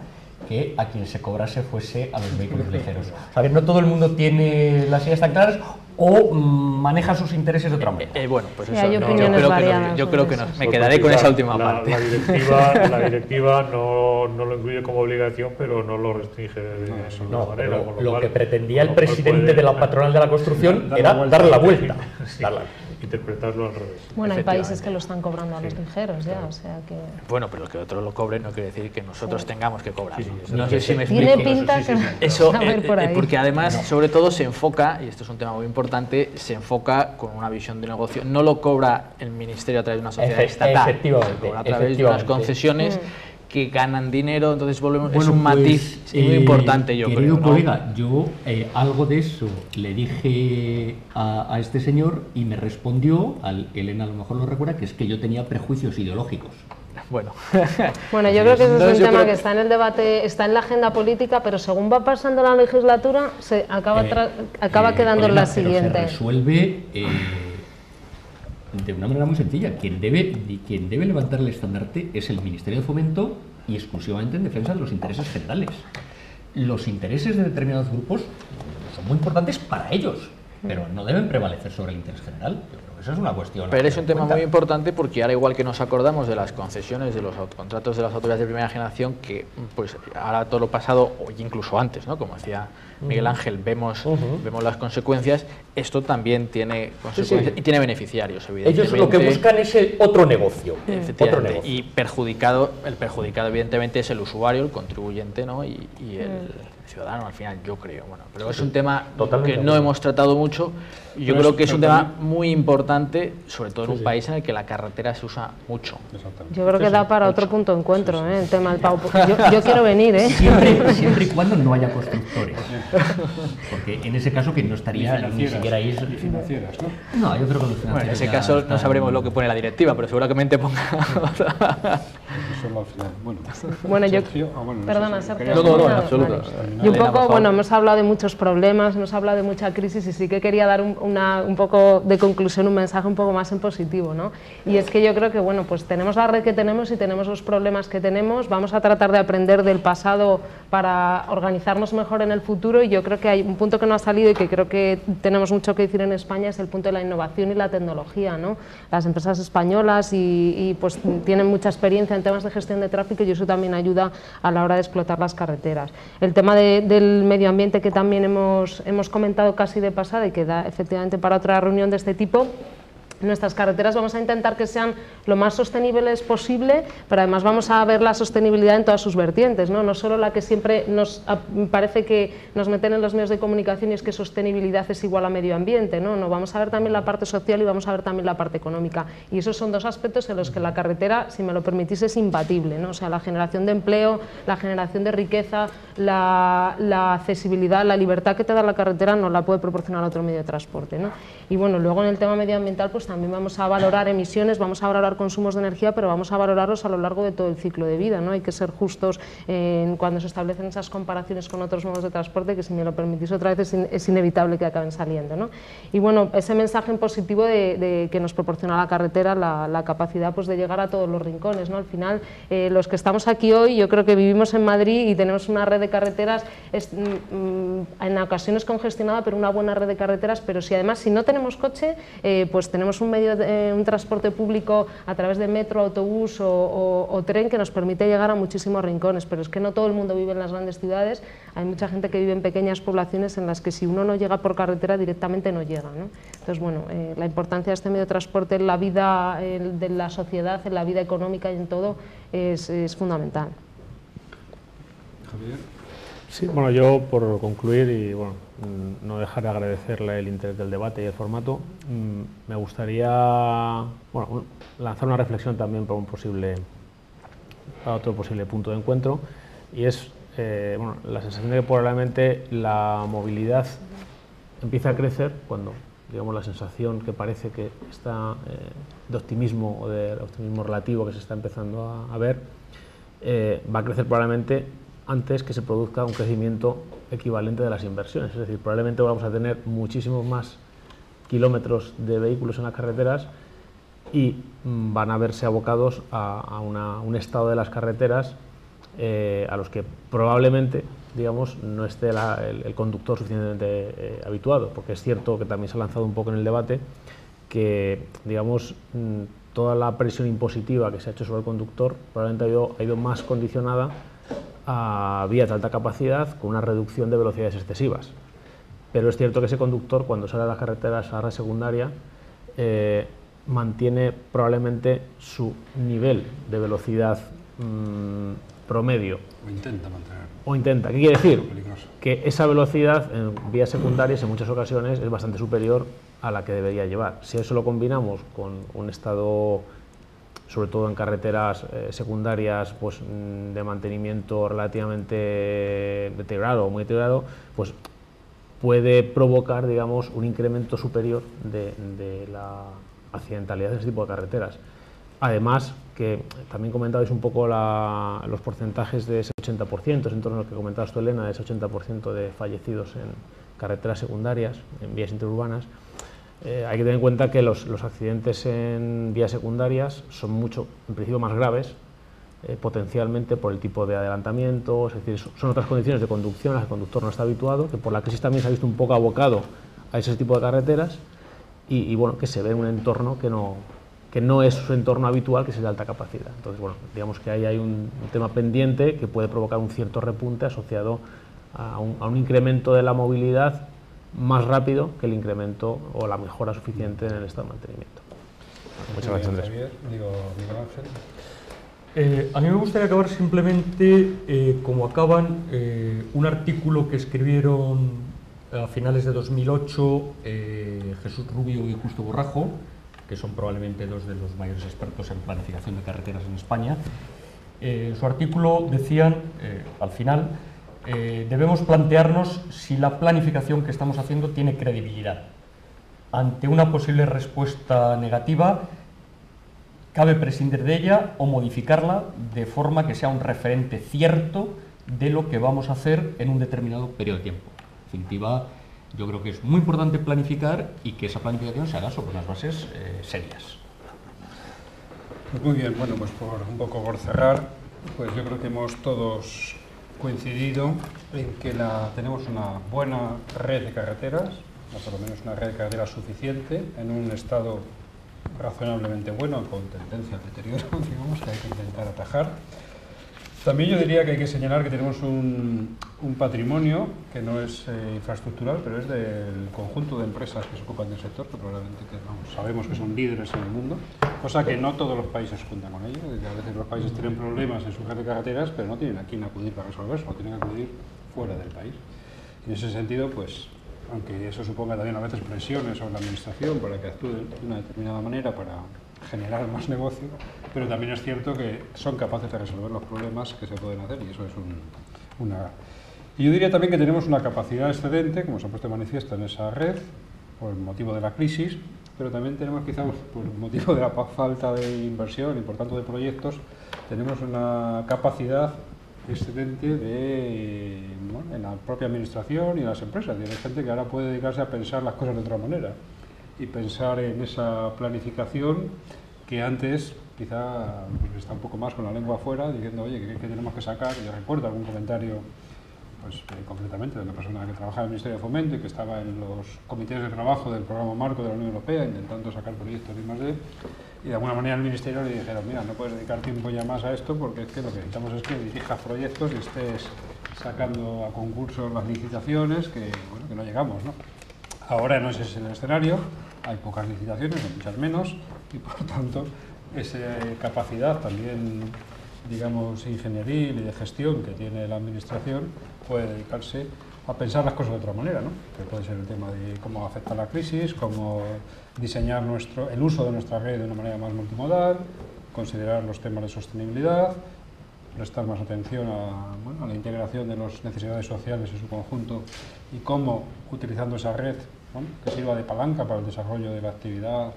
que a quien se cobrase fuese a los vehículos ligeros. A ver, no todo el mundo tiene las ideas tan claras o mm, maneja sus intereses de otra manera. Eh, bueno, pues eso, yo, creo que yo creo que no, me quedaré con esa última parte. La directiva, la directiva no, no, lo incluye como obligación, pero no lo restringe de no, manera. Lo, que pretendía el presidente de la patronal de la construcción era darle la vuelta. Darle interpretarlo al revés. Bueno, hay países que lo están cobrando a los ligeros ya, o sea que... Bueno, pero que otros lo cobren no quiere decir que nosotros tengamos que cobrar. no sé si me explico. Tiene pinta que eso, eh, eh, porque además, sobre todo, se enfoca, y esto es un tema muy importante, se enfoca con una visión de negocio. No lo cobra el Ministerio a través de una sociedad estatal, efectivamente, se cobra a través de unas concesiones. Mm que ganan dinero, entonces volvemos, es un matiz pues, muy importante yo querido colega, yo eh, algo de eso le dije a, este señor y me respondió, al, Elena a lo mejor lo recuerda, que es que yo tenía prejuicios ideológicos. Bueno. bueno, yo creo que ese es un tema que está en el debate, está en la agenda política, pero según va pasando la legislatura, se acaba, eh, acaba eh, quedando en la siguiente. se resuelve de una manera muy sencilla. Quien debe, quien debe levantar el estandarte es el Ministerio de Fomento y exclusivamente en defensa de los intereses generales. Los intereses de determinados grupos son muy importantes para ellos, pero no deben prevalecer sobre el interés general. Esa es una cuestión. Pero es un tema muy importante porque ahora igual que nos acordamos de las concesiones de los contratos de las autoridades de primera generación, que pues ahora todo lo pasado, o incluso antes, ¿no? como decía Miguel Ángel, vemos, vemos las consecuencias, esto también tiene consecuencias y tiene beneficiarios, evidentemente. Ellos lo que buscan es el otro negocio. Otro negocio. Y perjudicado, el perjudicado evidentemente es el usuario, el contribuyente ¿no? y, el ciudadano al final, yo creo. Bueno, pero es un tema que no hemos tratado mucho. Yo creo que es un tema muy importante, sobre todo en un país en el que la carretera se usa mucho. Yo creo que da para otro punto de encuentro, ¿eh? el tema del pago. Yo, yo, quiero venir, ¿eh? Siempre, siempre y cuando no haya constructores. Porque en ese caso que no estaría ni, siquiera ahí. financieras, ¿no? No, yo creo que los financieros. Bueno, en ese caso no sabremos lo que pone la directiva, pero seguramente ponga. Eso al final. Bueno, bueno yo. Ah, bueno, perdona, Sergio. No, no, no, en absoluto. Y un poco, bueno, hemos hablado de muchos problemas, hemos hablado de mucha crisis y sí que quería dar un, una, un poco de conclusión, un mensaje un poco más en positivo, ¿no? Y es que yo creo que, bueno, pues tenemos la red que tenemos y tenemos los problemas que tenemos, vamos a tratar de aprender del pasado para organizarnos mejor en el futuro y yo creo que hay un punto que no ha salido y que creo que tenemos mucho que decir en España es el punto de la innovación y la tecnología, ¿no? Las empresas españolas y, pues tienen mucha experiencia en temas de gestión de tráfico y eso también ayuda a la hora de explotar las carreteras. El tema del medio ambiente que también hemos, hemos comentado casi de pasada y que da efectivamente para otra reunión de este tipo, nuestras carreteras vamos a intentar que sean lo más sostenibles posible, pero además vamos a ver la sostenibilidad en todas sus vertientes, no, no solo la que siempre nos parece que nos meten en los medios de comunicación y es que sostenibilidad es igual a medio ambiente, no, no, vamos a ver también la parte social y vamos a ver también la parte económica. Y esos son dos aspectos en los que la carretera, si me lo permitís, es imbatible, ¿no? o sea, la generación de empleo, la generación de riqueza, la, la accesibilidad, la libertad que te da la carretera no la puede proporcionar otro medio de transporte. ¿no? Y bueno, luego en el tema medioambiental, pues También vamos a valorar emisiones, vamos a valorar consumos de energía, pero vamos a valorarlos a lo largo de todo el ciclo de vida. ¿no? Hay que ser justos cuando se establecen esas comparaciones con otros modos de transporte, que si me lo permitís otra vez es, inevitable que acaben saliendo. ¿no? Y bueno, ese mensaje en positivo de, que nos proporciona la carretera, la, capacidad pues, de llegar a todos los rincones. ¿no? Al final, eh, los que estamos aquí hoy, yo creo que vivimos en Madrid y tenemos una red de carreteras mm, mm, en ocasiones congestionada, pero una buena red de carreteras, pero si además si no tenemos coche, eh, pues tenemos un medio de, un transporte público a través de metro, autobús o, tren que nos permite llegar a muchísimos rincones, pero es que no todo el mundo vive en las grandes ciudades, hay mucha gente que vive en pequeñas poblaciones en las que si uno no llega por carretera directamente no llega. Entonces, bueno, eh, la importancia de este medio de transporte en la vida de la sociedad, en la vida económica y en todo es, es fundamental. Javier. Sí, bueno, yo por concluir y bueno, mm, no dejar de agradecerle el interés del debate y el formato, mm, me gustaría bueno, lanzar una reflexión también para un posible para otro posible punto de encuentro y es eh, bueno, la sensación de que probablemente la movilidad empieza a crecer cuando digamos la sensación que parece que está eh, de optimismo o de optimismo relativo que se está empezando a, ver eh, va a crecer probablemente antes que se produzca un crecimiento equivalente de las inversiones. Es decir, probablemente vamos a tener muchísimos más kilómetros de vehículos en las carreteras y mm, van a verse abocados a, un estado de las carreteras eh, a los que probablemente digamos, no esté el, conductor suficientemente eh, habituado, porque es cierto que también se ha lanzado un poco en el debate que digamos, mm, toda la presión impositiva que se ha hecho sobre el conductor probablemente ha ido más condicionada a vías de alta capacidad con una reducción de velocidades excesivas. Pero es cierto que ese conductor, cuando sale a las carreteras a red secundaria, eh, mantiene probablemente su nivel de velocidad mm, promedio. O intenta mantener. O intenta. ¿Qué quiere decir? Que esa velocidad en vías secundarias en muchas ocasiones es bastante superior a la que debería llevar. Si eso lo combinamos con un estado sobre todo en carreteras eh, secundarias pues, mm, de mantenimiento relativamente deteriorado o muy deteriorado, pues puede provocar digamos, un incremento superior de, la accidentalidad de ese tipo de carreteras. Además, que también comentabais un poco los porcentajes de ese 80%, en torno a lo que comentabas tú, Elena, de ese 80% de fallecidos en carreteras secundarias, en vías interurbanas, eh, hay que tener en cuenta que los, accidentes en vías secundarias son mucho, en principio, más graves, eh, potencialmente por el tipo de adelantamiento, es decir, son otras condiciones de conducción las que el conductor no está habituado, que por la crisis también se ha visto un poco abocado a ese tipo de carreteras y, bueno, que se ve en un entorno que no, que no es su entorno habitual, que es el de alta capacidad. Entonces, bueno, digamos que ahí hay un, tema pendiente que puede provocar un cierto repunte asociado a un, a un incremento de la movilidad más rápido que el incremento o la mejora suficiente en el estado de mantenimiento. Muchas gracias, Andrés. Eh, a mí me gustaría acabar simplemente, eh, como acaban, eh, un artículo que escribieron a finales de 2008 Jesús Rubio y Justo Borrajo, que son probablemente dos de los mayores expertos en planificación de carreteras en España. su artículo decían, al final, eh, debemos plantearnos si la planificación que estamos haciendo tiene credibilidad. Ante una posible respuesta negativa, cabe prescindir de ella o modificarla de forma que sea un referente cierto de lo que vamos a hacer en un determinado periodo de tiempo. En definitiva, yo creo que es muy importante planificar y que esa planificación se haga sobre unas bases eh, serias. Pues muy bien, bueno, pues por un poco por cerrar, pues yo creo que hemos todos coincidido en que tenemos una buena red de carreteras, o por lo menos una red de carreteras suficiente, en un estado razonablemente bueno, con tendencia al deterioro, digamos, que hay que intentar atajar. También yo diría que hay que señalar que tenemos un, patrimonio que no es eh, infraestructural, pero es del conjunto de empresas que se ocupan del sector, que probablemente sabemos que son líderes en el mundo, cosa que no todos los países cuentan con ello. A veces los países tienen problemas en su red de carreteras, pero no tienen a quién acudir para resolverlo, tienen que acudir fuera del país. en ese sentido, pues, aunque eso suponga también a veces presiones sobre la administración para que actúe de una determinada manera para generar más negocio, pero también es cierto que son capaces de resolver los problemas que se pueden hacer y eso es una... Y yo diría también que tenemos una capacidad excedente, como se ha puesto de manifiesto en esa red, por el motivo de la crisis, pero también tenemos quizá por motivo de la falta de inversión y por tanto de proyectos, tenemos una capacidad excelente de, en la propia administración y en las empresas. Hay gente que ahora puede dedicarse a pensar las cosas de otra manera y pensar en esa planificación que antes quizá pues, está un poco más con la lengua afuera diciendo, oye, ¿qué, tenemos que sacar? Yo recuerdo algún comentario pues, eh, concretamente de una persona que trabajaba en el Ministerio de Fomento y que estaba en los comités de trabajo del programa marco de la Unión Europea intentando sacar proyectos y más de y de alguna manera al Ministerio le dijeron, mira, no puedes dedicar tiempo ya más a esto porque es que lo que necesitamos es que dirijas proyectos y estés sacando a concursos las licitaciones que, que no llegamos, ¿no? Ahora no es ese el escenario, hay pocas licitaciones, hay muchas menos, y por tanto esa capacidad también, digamos, ingenieril y de gestión que tiene la Administración puede dedicarse a pensar las cosas de otra manera, ¿no? que puede ser el tema de cómo afecta la crisis, cómo diseñar nuestro, el uso de nuestra red de una manera más multimodal, considerar los temas de sostenibilidad, prestar más atención a, bueno, a la integración de las necesidades sociales en su conjunto y cómo, utilizando esa red, que sirva de palanca para el desarrollo de la actividad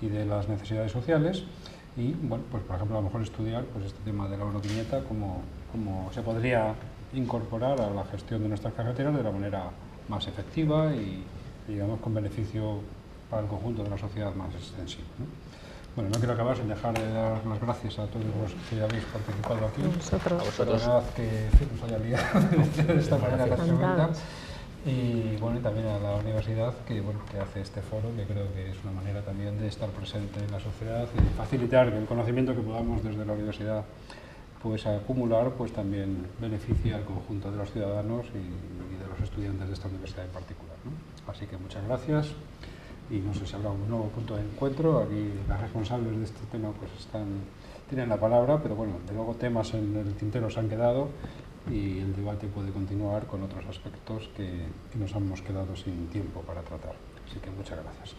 y de las necesidades sociales, y, bueno, pues por ejemplo, a lo mejor estudiar pues, este tema de la euroviñeta, cómo, cómo se podría incorporar a la gestión de nuestras carreteras de la manera más efectiva y, digamos, con beneficio para el conjunto de la sociedad más extensivo. Bueno, no quiero acabar sin dejar de dar las gracias a todos los que habéis participado aquí. A vosotros. La verdad que nos haya liado de esta manera tan y bueno, y también a la universidad que, bueno, que hace este foro, que creo que es una manera también de estar presente en la sociedad y facilitar el conocimiento que podamos desde la universidad pues acumular, pues también beneficia al conjunto de los ciudadanos y, de los estudiantes de esta universidad en particular. Así que muchas gracias y no sé si habrá un nuevo punto de encuentro. Aquí las responsables de este tema pues están, tienen la palabra, pero bueno, de luego temas en el tintero se han quedado y el debate puede continuar con otros aspectos que, nos hemos quedado sin tiempo para tratar. Así que muchas gracias.